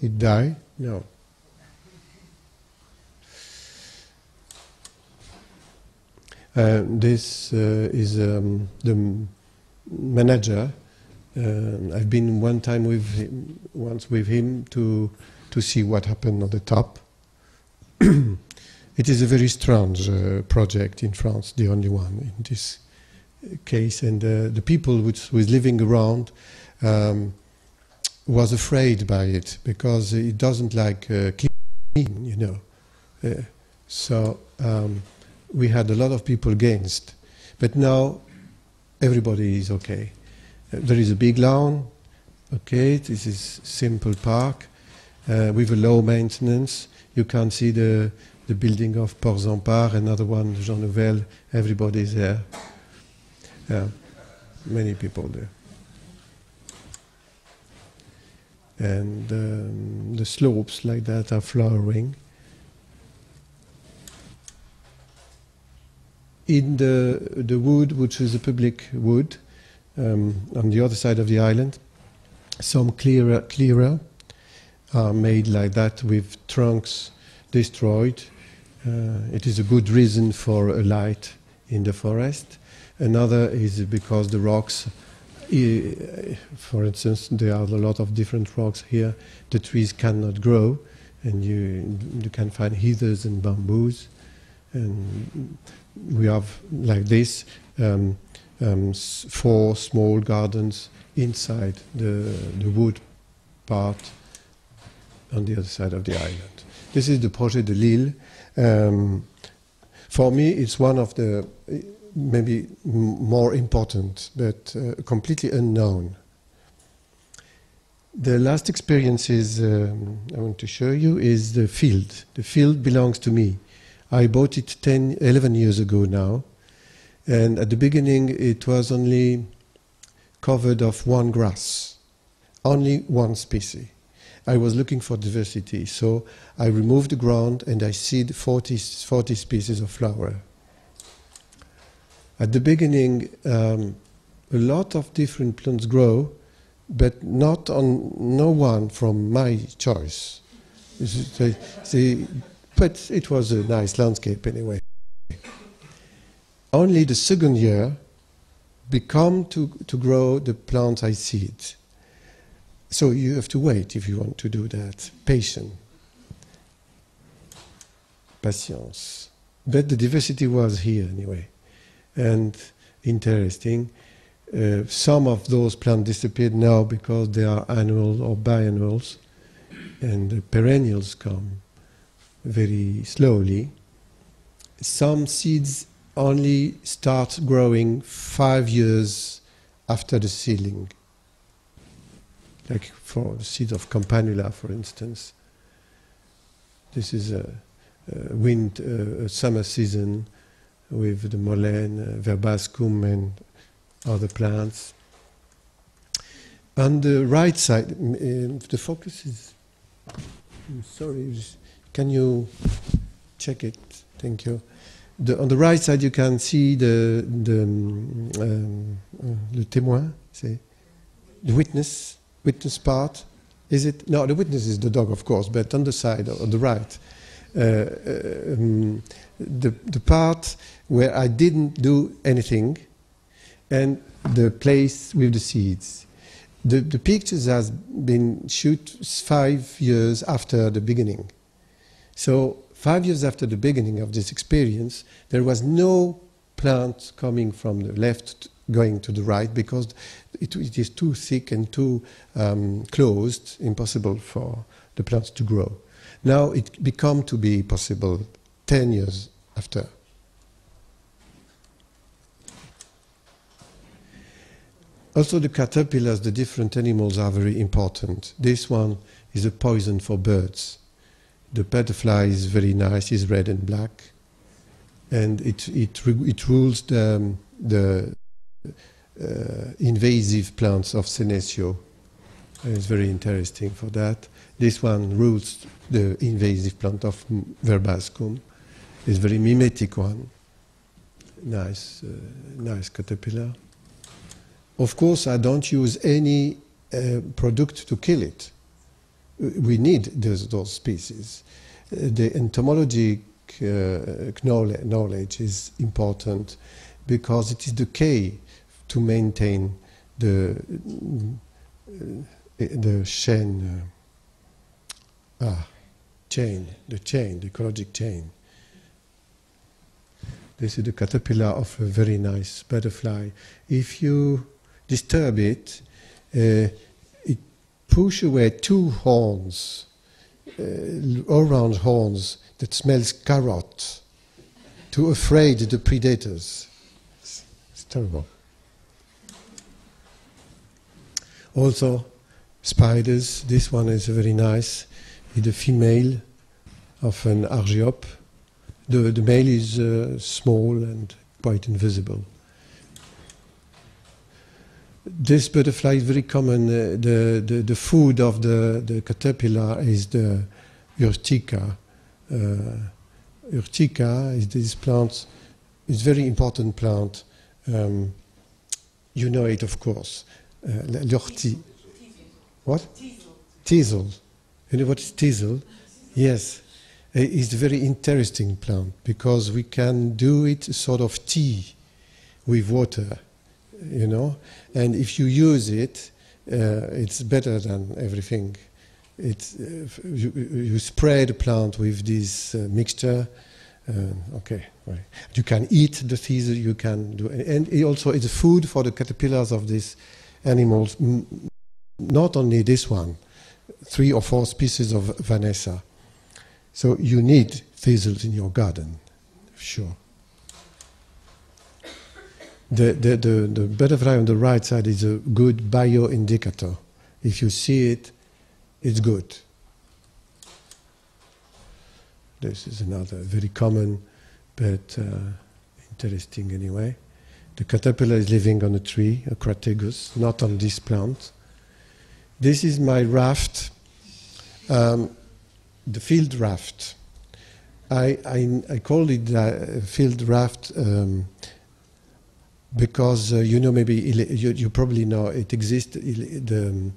It died? No. This uh, is um, the manager. Uh, I've been one time with him, once with him to to see what happened on the top. it is a very strange uh, project in France, the only one in this case, and uh, the people which was living around um, was afraid by it because it doesn't like uh, you know. Uh, so um, we had a lot of people against, but now everybody is okay. Uh, there is a big lawn, okay. This is simple park uh, with a low maintenance. You can see the the building of Portzamparc, another one, Jean Nouvel. Everybody is there. Yeah, many people there. And um, the slopes like that are flowering. In the the wood, which is a public wood, um, on the other side of the island, some clearer clearer are made like that with trunks destroyed. Uh, it is a good reason for a light in the forest. Another is because the rocks, for instance, there are a lot of different rocks here. The trees cannot grow, and you you can find heathers and bamboos. And we have like this um, um, four small gardens inside the the wood part on the other side of the island. This is the Projet de Lille. Um, for me, it's one of the maybe more important, but uh, completely unknown. The last experiences um, I want to show you is the field. The field belongs to me. I bought it 10, 11 years ago now, and at the beginning it was only covered of one grass, only one species. I was looking for diversity, so I removed the ground and I seed 40, 40 species of flower. At the beginning, um, a lot of different plants grow, but not on no one from my choice. But it was a nice landscape anyway. Only the second year become to, to grow the plants I seed. So you have to wait if you want to do that. Patient. patience. But the diversity was here anyway, and interesting. Uh, some of those plants disappeared now because they are annual or biannuals, and the perennials come very slowly. Some seeds only start growing five years after the seedling, like for the seed of campanula, for instance. This is a, a wind, uh, a summer season with the mullein, uh, verbascum, and other plants. On the right side, uh, the focus is. I'm sorry, can you check it? Thank you. The, on the right side, you can see the the um, uh, le témoin, c'est the witness witness part. Is it no? The witness is the dog, of course, but on the side, on the right, uh, um, the the part where I didn't do anything, and the place with the seeds. The, the pictures has been shoot five years after the beginning. So five years after the beginning of this experience, there was no plant coming from the left going to the right because it, it is too thick and too um, closed, impossible for the plants to grow. Now it become to be possible 10 years after. Also, the caterpillars, the different animals are very important. This one is a poison for birds. The butterfly is very nice, it's red and black, and it, it, it rules the, the uh, invasive plants of Senecio. It's very interesting for that. This one rules the invasive plant of Verbascum. It's very mimetic one. Nice, uh, nice caterpillar. Of course, I don't use any uh, product to kill it. We need those, those species. Uh, the entomologic uh, knowledge is important because it is the key to maintain the uh, the chain, ah, chain, the chain, the ecologic chain. This is the caterpillar of a very nice butterfly. If you disturb it, uh, it push away two horns, uh, orange horns that smells carrot, to afraid the predators. It's, it's terrible. Also, spiders. This one is very nice. It's a female of an argiope. The, the male is uh, small and quite invisible. This butterfly is very common. Uh, the, the, the food of the, the caterpillar is the urtica. Uh, urtica is this plant. It's very important plant. Um, you know it, of course. Uh, l'ortie. What? Teasel. You know what is teasel? Yes. Uh, it's a very interesting plant because we can do it sort of tea with water you know. And if you use it, uh, it's better than everything. It's, uh, you, you, spray the plant with this uh, mixture. Okay, right. You can eat the teasel. You can do, and it also it's food for the caterpillars of these animals. Not only this one, three or four species of Vanessa. So you need thistles in your garden, sure. The, the, the, the butterfly on the right side is a good bioindicator. If you see it, it's good. This is another very common but uh, interesting anyway. The caterpillar is living on a tree, a crataegus, not on this plant. This is my raft, um, the field raft. I, I, I call it uh, field raft um, because uh, you know maybe you, you, probably know it exists the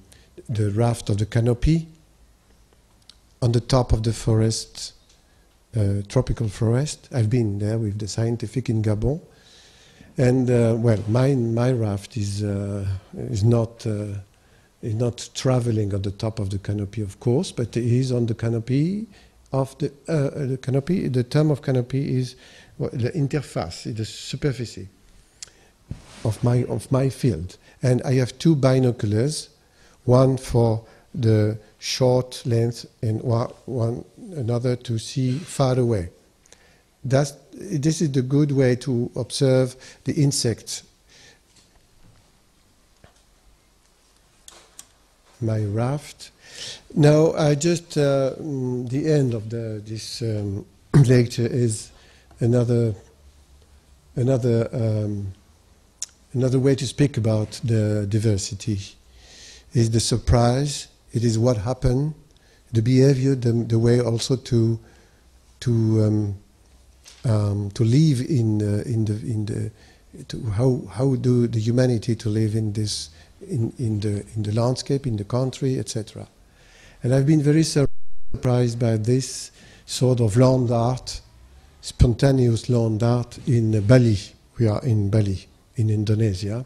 the raft of the canopy on the top of the forest uh, tropical forest I've been there with the scientific in Gabon and uh, well my my raft is uh, is not uh, is not traveling on the top of the canopy of course but it is on the canopy of the, uh, the canopy. The term of canopy is well, the interface, the superficie of my of my field, and I have two binoculars, one for the short length and one, another to see far away. That's, this is the good way to observe the insects. My raft. Now, I just uh, mm, the end of the, this um, lecture is another another um, another way to speak about the diversity. Is the surprise. It is what happened, the behavior, the, the way also to to um, um, to live in uh, in the in the to how how do the humanity to live in this in, in the in the landscape in the country etc. And I've been very surprised by this sort of land art, spontaneous land art in Bali. We are in Bali in Indonesia.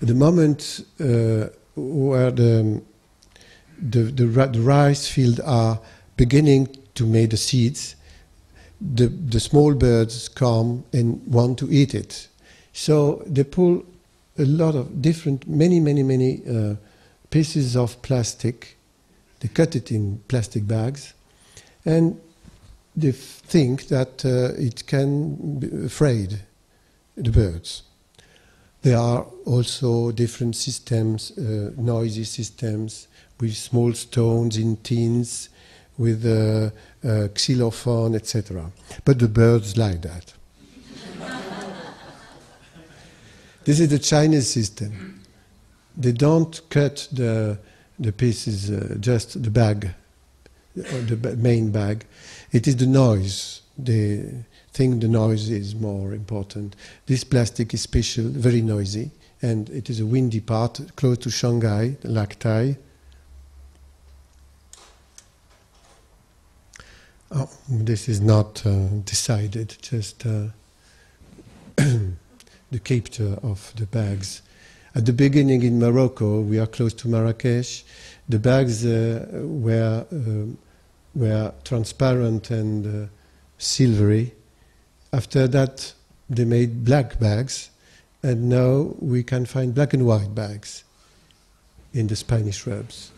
The moment uh, where the the, the, the rice fields are beginning to make the seeds the, the small birds come and want to eat it. So they pull a lot of different, many, many, many uh, pieces of plastic. They cut it in plastic bags, and they think that uh, it can be afraid the birds. There are also different systems, uh, noisy systems with small stones in tins with uh, uh, xylophone, etc. But the birds like that. this is the Chinese system. They don't cut the, the pieces, uh, just the bag, or the main bag. It is the noise. They think the noise is more important. This plastic is special, very noisy, and it is a windy part close to Shanghai, Lac Tai. Oh, this is not uh, decided, just uh, the capture of the bags. At the beginning in Morocco, we are close to Marrakesh, the bags uh, were, um, were transparent and uh, silvery. After that, they made black bags, and now we can find black and white bags in the Spanish shrubs.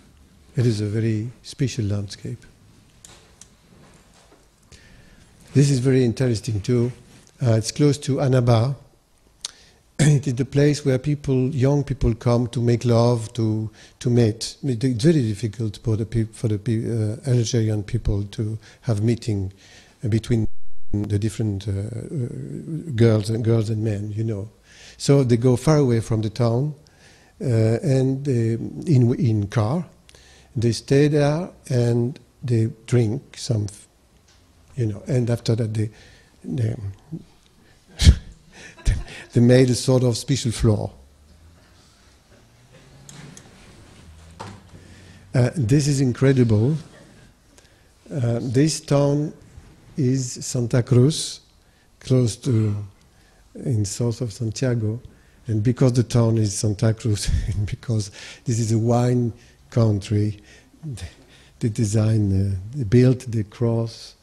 It is a very special landscape. This is very interesting too. Uh, it's close to Annaba. it is the place where people, young people, come to make love, to to mate. It's very difficult for the for the uh, Algerian people to have meeting between the different uh, uh, girls and girls and men. You know, so they go far away from the town uh, and they, in in car. They stay there and they drink some you know, and after that they, they, they made a sort of special floor. Uh, this is incredible. Uh, this town is Santa Cruz, close to in south of Santiago, and because the town is Santa Cruz, and because this is a wine country, they designed, uh, they built the cross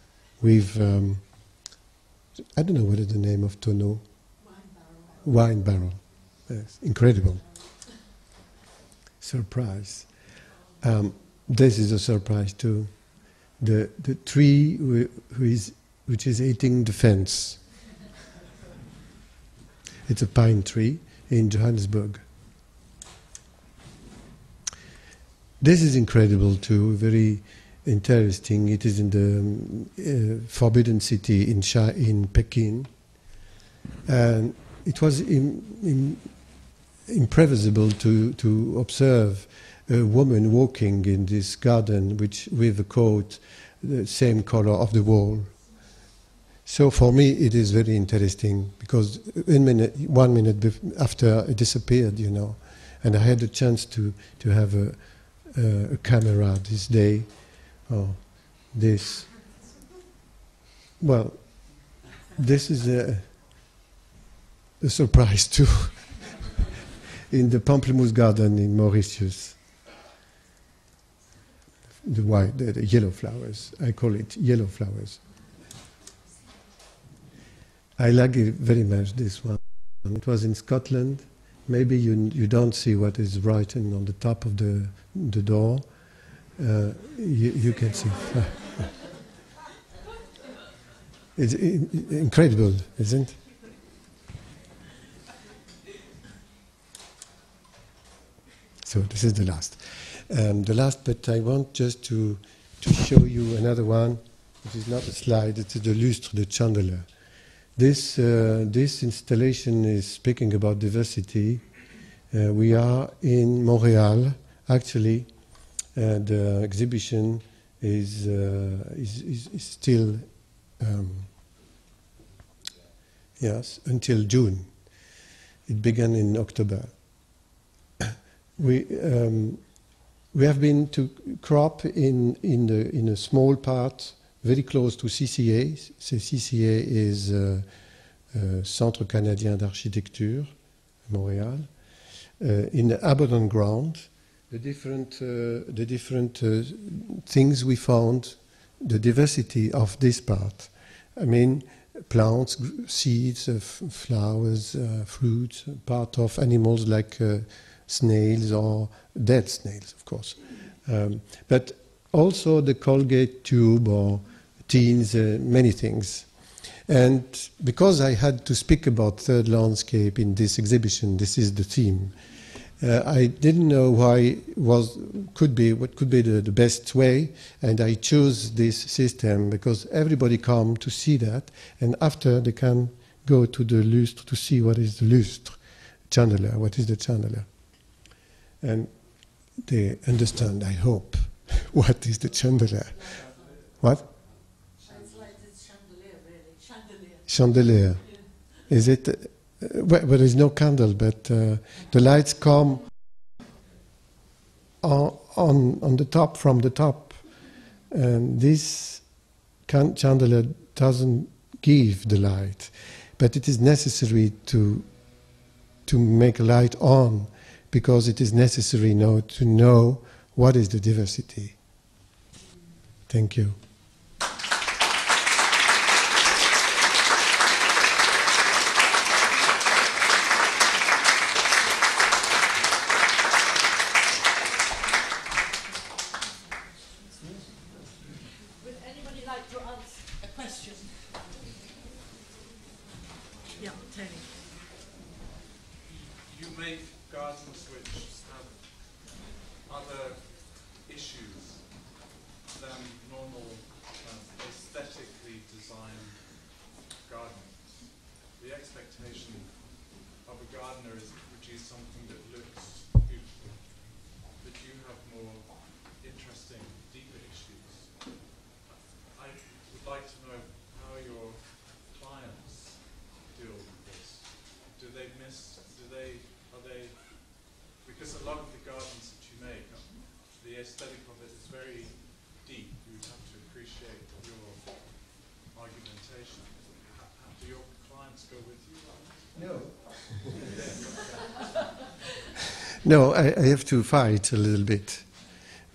with, um, I don't know what is the name of tonneau. Wine barrel. Wine barrel. Yes, incredible. Surprise. Um, this is a surprise too. The, the tree who is, which is eating the fence. It's a pine tree in Johannesburg. This is incredible too, very interesting. It is in the uh, Forbidden City in in Peking, and it was in, in, imprevisible to to observe a woman walking in this garden, which with a coat the same color of the wall. So for me, it is very interesting because one minute, one minute after it disappeared, you know, and I had the chance to to have a, a, a camera this day Oh, this. Well, this is a, a surprise too. in the Pamplemousses Garden in Mauritius. The white, the, the yellow flowers. I call it yellow flowers. I like it very much this one. It was in Scotland. Maybe you, you don't see what is written on the top of the, the door. Uh, you, you can see. it's in, incredible, isn't it? So this is the last. Um, the last, but I want just to, to show you another one. It is not a slide, it is the lustre, the chandelier. This, uh, this installation is speaking about diversity. Uh, we are in Montreal. Actually, uh, the exhibition is, uh, is, is, is, still, um, yes, until June. It began in October. We, um, we have been to crop in, in, the, in a small part very close to CCA. CCA is uh, uh, Centre Canadien d'Architecture, Montréal. Uh, in the abandoned ground, the different, uh, the different uh, things we found, the diversity of this part. I mean, plants, seeds, uh, flowers, fruits, part of animals like snails or dead snails, of course. Um, but also the Colgate tube or teens, uh, many things. And because I had to speak about third landscape in this exhibition, this is the theme. Uh, I didn't know why was could be what could be the, the, best way, and I chose this system because everybody come to see that, and after they can go to the lustre to see what is the lustre chandelier, what is the chandelier, and they understand. I hope what is the chandelier. What? chandelier. Really. Chandelier. Chandelier. Is it? Uh, well, there is no candle, but uh, the lights come on, on, on the top from the top, and this can- chandelier doesn't give the light, but it is necessary to to make light on because it is necessary now to know what is the diversity. Thank you. normal um, aesthetically designed gardens. The expectation of a gardener is to produce something that looks beautiful, but you have more interesting, deeper issues. I would like to know how your clients deal with this. Do they miss, do they, are they, because a lot of the gardens that you make, the aesthetic of it is very no, I, I, have to fight a little bit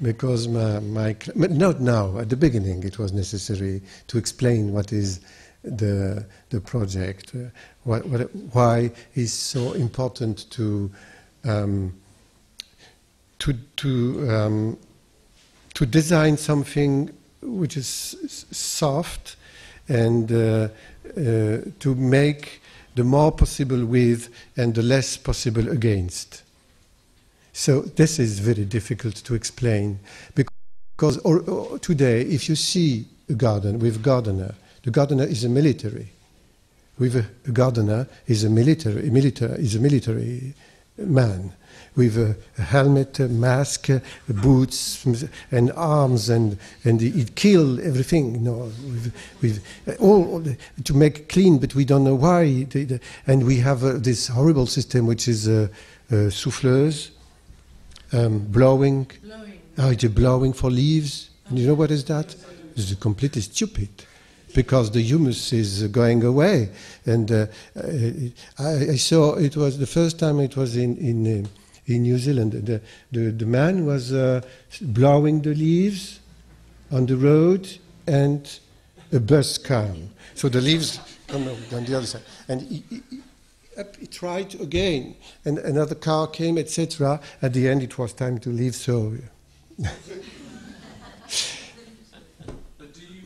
because my, my not now. At the beginning it was necessary to explain what is the the project, uh, what, what, why is so important to um, to to um, to design something which is soft and uh, uh, to make the more possible with and the less possible against. So this is very difficult to explain because or, or today, if you see a garden with gardener, the gardener is a military. With a, a gardener is a military, military is a military man with a, helmet, a mask, boots, and arms, and and it kill everything. You know, with, with all, all the, to make clean, but we don't know why. The, the, and we have uh, this horrible system, which is uh, uh, souffleuse um, blowing. Blowing. Oh, it's blowing for leaves. And you know what is that? It's completely stupid because the humus is going away. And uh, I, I, saw it was the first time it was in, in, uh, in New Zealand. The, the, the man was uh, blowing the leaves on the road and a bus came. So the leaves come on the other side. And he, he, he tried again, and another car came, etc. At the end, it was time to leave. So. but do you,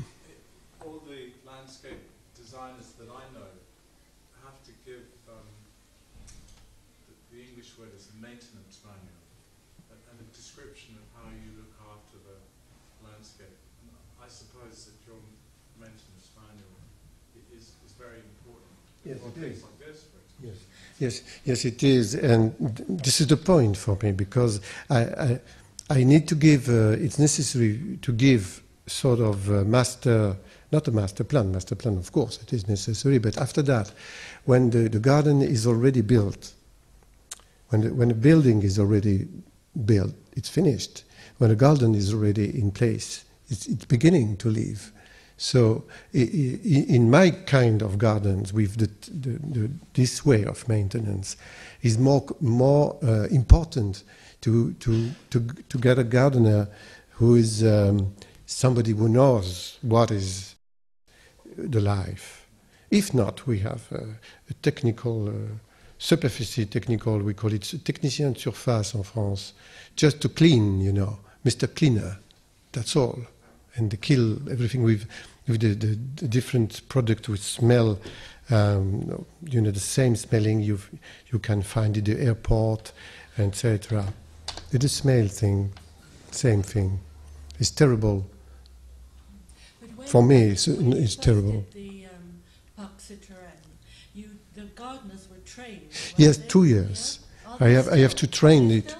all the landscape designers that I know, have to give um, the, the English word is a maintenance manual and, and a description of how you look after the landscape? And I suppose that your maintenance manual i- is, is very important Yes, it is. like this, for example. Yes, yes, yes, it is, and this is the point for me because I, I, I need to give. Uh, it's necessary to give sort of uh master, not a master plan. Master plan, of course, it is necessary. But after that, when the, the garden is already built, when the, when a building is already built, it's finished. When a garden is already in place, it's, it's beginning to live. So, in my kind of gardens, with the, the, the, this way of maintenance, is more more uh, important to, to to to get a gardener who is um, somebody who knows what is the life. If not, we have uh, a technical uh, superficie technical. We call it technicien de surface in France, just to clean, you know, Mr. Cleaner. That's all, and they kill everything with with the, the, the different product with smell. Um, you know, the same smelling you you can find in the airport, etc. The smell thing, same thing. It's terrible. For me, it's- it's terrible. The um, you the gardeners were trained. Yes, they? two years. Yeah? I have I have to train it. still?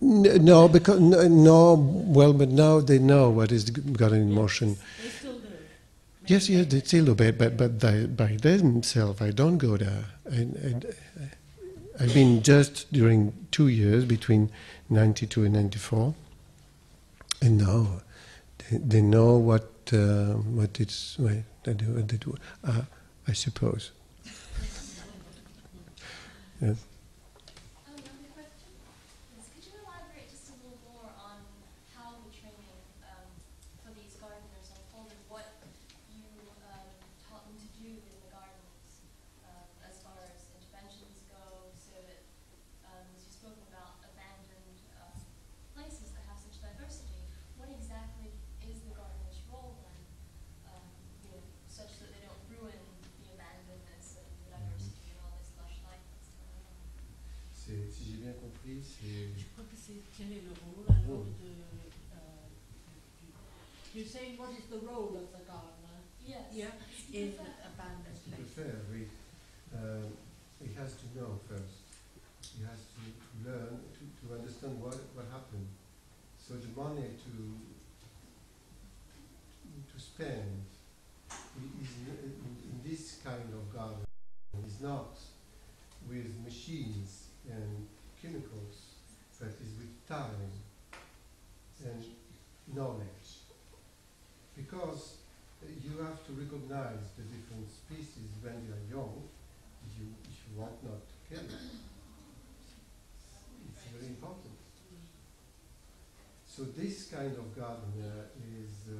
No, because no. Well, but now they know what is the garden in motion. They still do. Yes, yes, they still do, but but, by themselves, I don't go there. And uh, I've been just during two years between '92 and '94, and now they, they know what uh, what it's well, they do. What they do. Uh, I suppose. Yes. Um, another question is, could you elaborate just a little more on how the training um, for these gardeners unfolded? What you um, taught them to do in the gardens um, as far as interventions go, so that, um, as you've spoken about, abandoned um, places that have such diversity. What exactly is the gardener's role then, um, you know, such that they don't ruin the abandonedness and the diversity and all this lush life that's going on? C'est- si j'ai bien compris, c'est Je crois que c'est quel est le rôle alors de. euh, du- You're saying what is the role of the gardener Yes. Yeah, in qu'il peut faire- abandoned Ce qu'il peut places? faire, oui. Um, he has to know first. He has to, to learn, to, to understand what, what happened. So the money to to spend is in, in this kind of garden is not with machines and chemicals, but is with time and knowledge. Because uh, you have to recognize the different species when they are young, if you, if you want not to kill them. It's very important. So this kind of gardener is uh,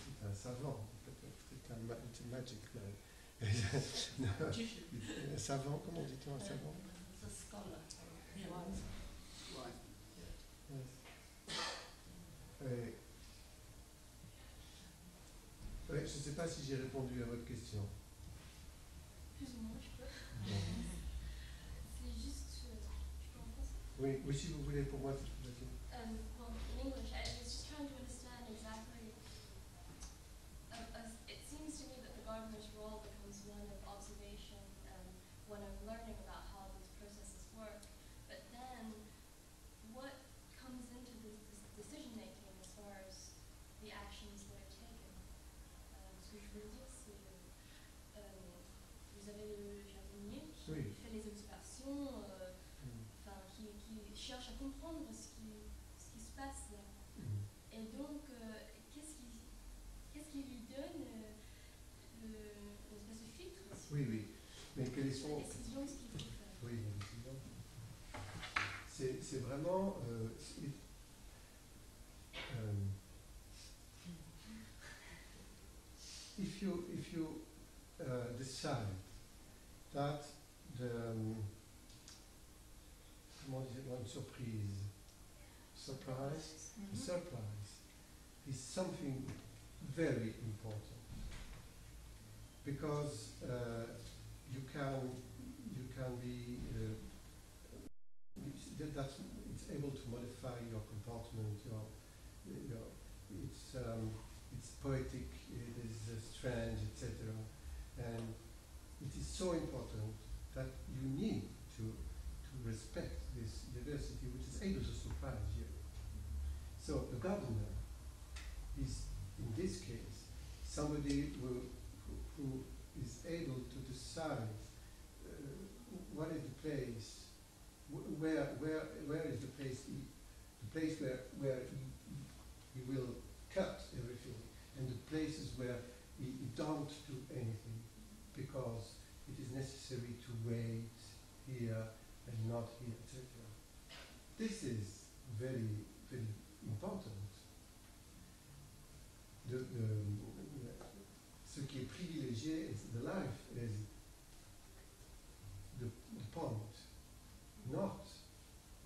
c'est un savant, peut-être. C'est un, ma- it's a magic man. No, Magician. un savant, comment dit-on un savant a scholar. Ouais, je ne sais pas si j'ai répondu à votre question. Plus ou moins, je peux. C'est juste. euh, je peux en français? Oui, oui, si vous voulez, pour moi, c'est qui cherche à comprendre ce qui, ce qui se passe là. Mm. Et donc, euh, qu'est-ce qui, qu'est-ce qui lui donne euh, le- espèce de filtre Oui, oui. Mais quels sur sont. la décision, ce qu'il faut faire? Oui, décision. c'est vraiment. euh, um, if you if you uh, decide that surprise Mm-hmm. surprise is something very important because uh, you can you can be uh, that that's, it's able to modify your comportment your your it's um, it's poetic it is strange etc and it is so important that you need to to respect this diversity which is able to surprise you gardener is, in this case, somebody who, who, is able to decide uh, what is the place, wh- where, where, where is the place, he, the place where, where he, he will cut everything, and the places where he, he don't do anything, because it is necessary to wait here and not here, etc. This is very important. The, the, ce qui est privilégié is the life is the, the point, not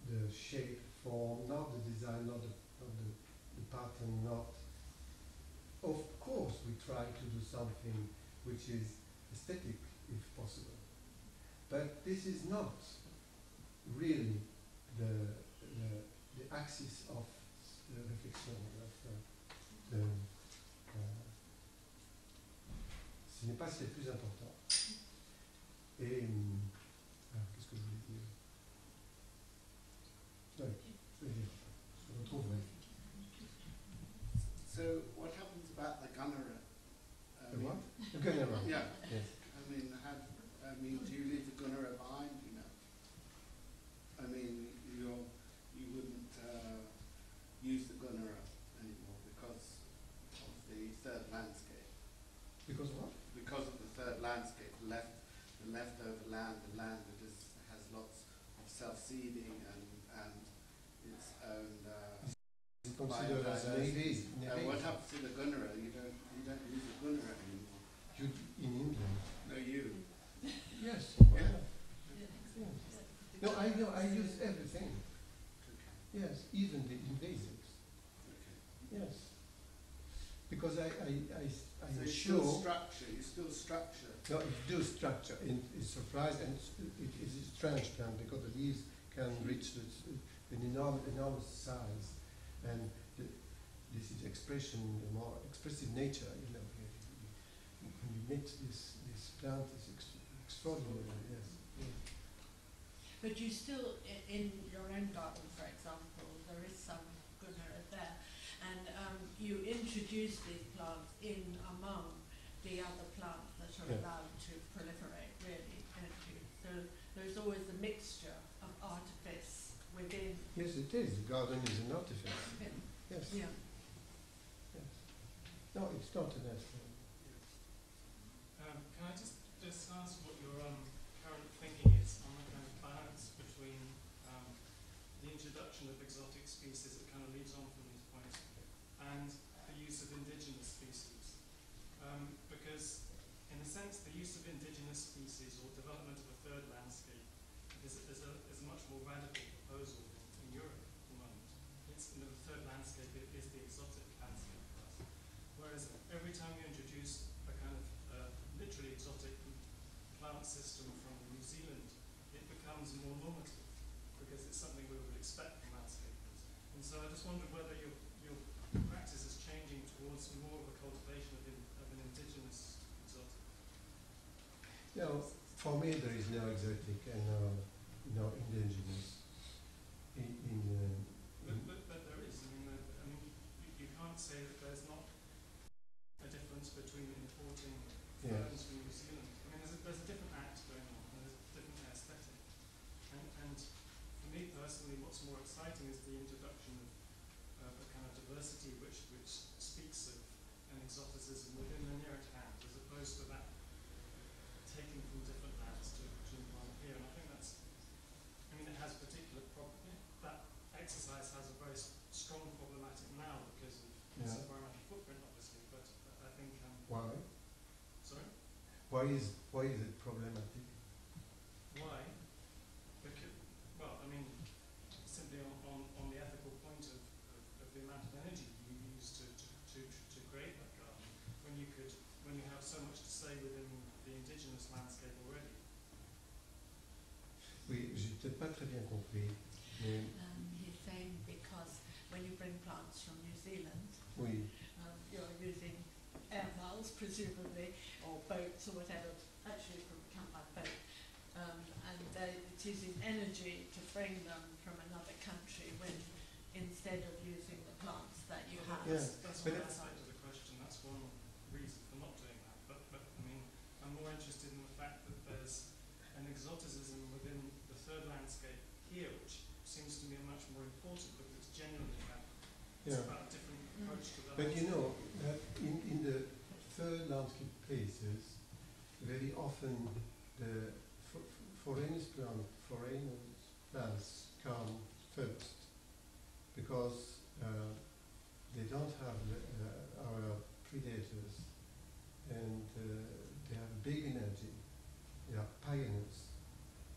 the shape, form, not the design, not the, not the, the pattern, not. Of course, we try to do something which is aesthetic, if possible, but this is not really the, the, the axis of the réflexion. Of, uh, the, uh, ce n'est pas ce qui est le plus important. Et ah, qu'est-ce que je voulais dire Oui, je vais dire. Je retrouverai. So what happens about the gunnera? I The mean- what? The gunnera. Yeah, Yes. I mean, have, I mean, do you leave the gunnera behind, you know? I mean, you're, you wouldn't, uh, use the gunnera anymore because of the third landscape. Because what? Because of the third landscape, the left, the leftover land, the land that is, has lots of self-seeding and, and its own, uh, Is it considered as an Biodiversity. invasive? uh, what happens to the gunnera? You don't, you don't use the gunnera anymore. You, in England? No, you. Yes. Yeah. Yes. No, I know. I use everything. Yes, even the invasives. Okay. Yes. Because I, I, I, I So am you still sure. structure, you still structure. No, it do structure and it's surprise and it's- a strange plant because the leaves can reach an enormous, enormous size and the, this is expression, a more expressive nature, you know. When you knit this, this plant is ex- extraordinary, yes. But you still, in your own garden, for example, there is some gunnera there, and um, you introduce these plants in among the other plants Yeah. allowed to proliferate, really, don't you? So there's always a mixture of artifice within. Yes, it is. The garden is an artifice. it. Yes. Yeah. yes. No, it's not an accident. Um, can I just, just ask what your um, current thinking is on the kind of balance between um, the introduction of exotic species that kind of leads on from these points and the use of indigenous species? Um, because in a sense, the use of indigenous species or development of a third landscape is, is, a, is a much more radical proposal in Europe at the moment. It's, you know, the third landscape is the exotic landscape for us. Whereas every time you introduce a kind of uh, literally exotic plant system from New Zealand, it becomes more normative because it's something we would expect from landscapers. And so I just wondered whether your, your practice is changing towards more of a cultivation of, in, of an indigenous exotic. No, for me there is no exotic and no, no indigenous. In, in, uh, But, in but, but there is. I mean, uh, I mean, you, you can't say that there's not a difference between importing Yes. ferns from New Zealand. I mean, there's a, there's a different act going on, and there's a different aesthetic. And, and for me personally, what's more exciting is the introduction of, of a kind of diversity which, which speaks of an exoticism within the near at hand, as opposed to that taken from different lands to, to one here. And I think that's, I mean, it has particular problem. That exercise has a very strong problematic now because of yeah. its environmental footprint, obviously. But I think. Um, Why? Sorry? Why is, why is it problematic? Landscape already. Oui, j'ai peut-être pas très bien compris, mais Um, he's saying because when you bring plants from New Zealand, oui, um, you're using air miles presumably, or boats or whatever, actually from come by boat, um, and they, it's using energy to bring them from another country when instead of using the plants that you have. Yeah, but one it- aspect of the question, that's one reason for not doing that. But, but I mean, I'm more interested in the fact that there's an exoticism within the third landscape here, which seems to me much more important because it's genuinely about, it's yeah. about a different Mm. approach to the But you know that in, in the third landscape places, very often the fo- foreigners plant, foreigners plants come first because uh, they don't have uh, our predators and uh, they have big energy. They are pioneers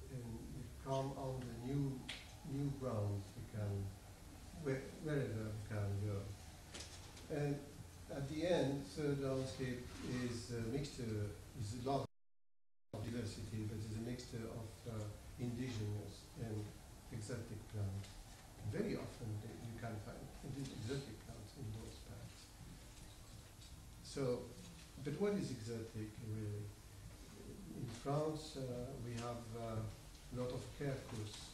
and they come on the new new ground where, wherever we can go. And at the end, third landscape is a mixture, is a lot of diversity, but it's a mixture of uh, indigenous and exotic plants. Very often you can find exotic plants in those parts. So, but what is exotic really? In France, uh, we have uh, a lot of quercus.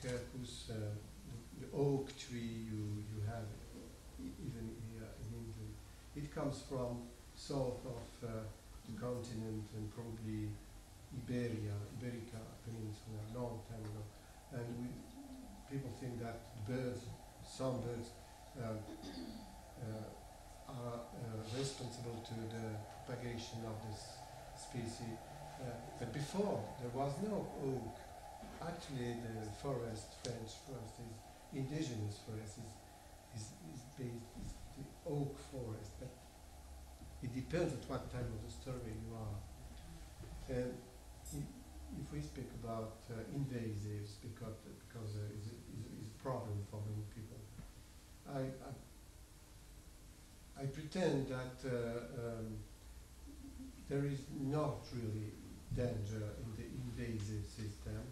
Quercus, uh, the, oak tree you, you have even here in England. It comes from south of uh, the continent and probably Iberia, Iberica Peninsula, a long time ago. And we, people think that birds, some birds, uh, uh, are uh, responsible to the propagation of this species. Uh, but before, there was no oak. Actually, the forest, French forest, is indigenous forest, is is, is based is the oak forest, but it depends at what time of the story you are. And if, we speak about uh, invasives, because because uh, is, a- is, a problem for many people, I I, I pretend that uh, um, there is not really danger in the invasive system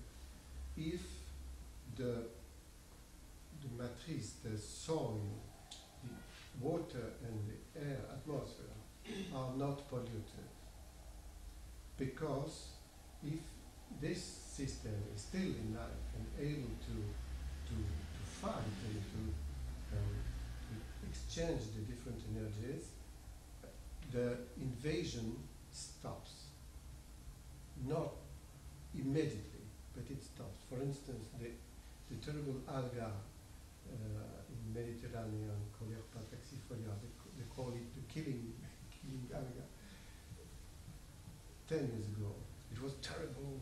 if the the matrice, the soil, the water and the air, atmosphere are not polluted. Because if this system is still in life and able to, to, to fight and to, um, to exchange the different energies, the invasion stops. Not immediately, but it stops. For instance, the, the terrible alga uh, in Mediterranean, Caulerpa taxifolia, they, they call it the killing, killing alga. Ten years ago, it was terrible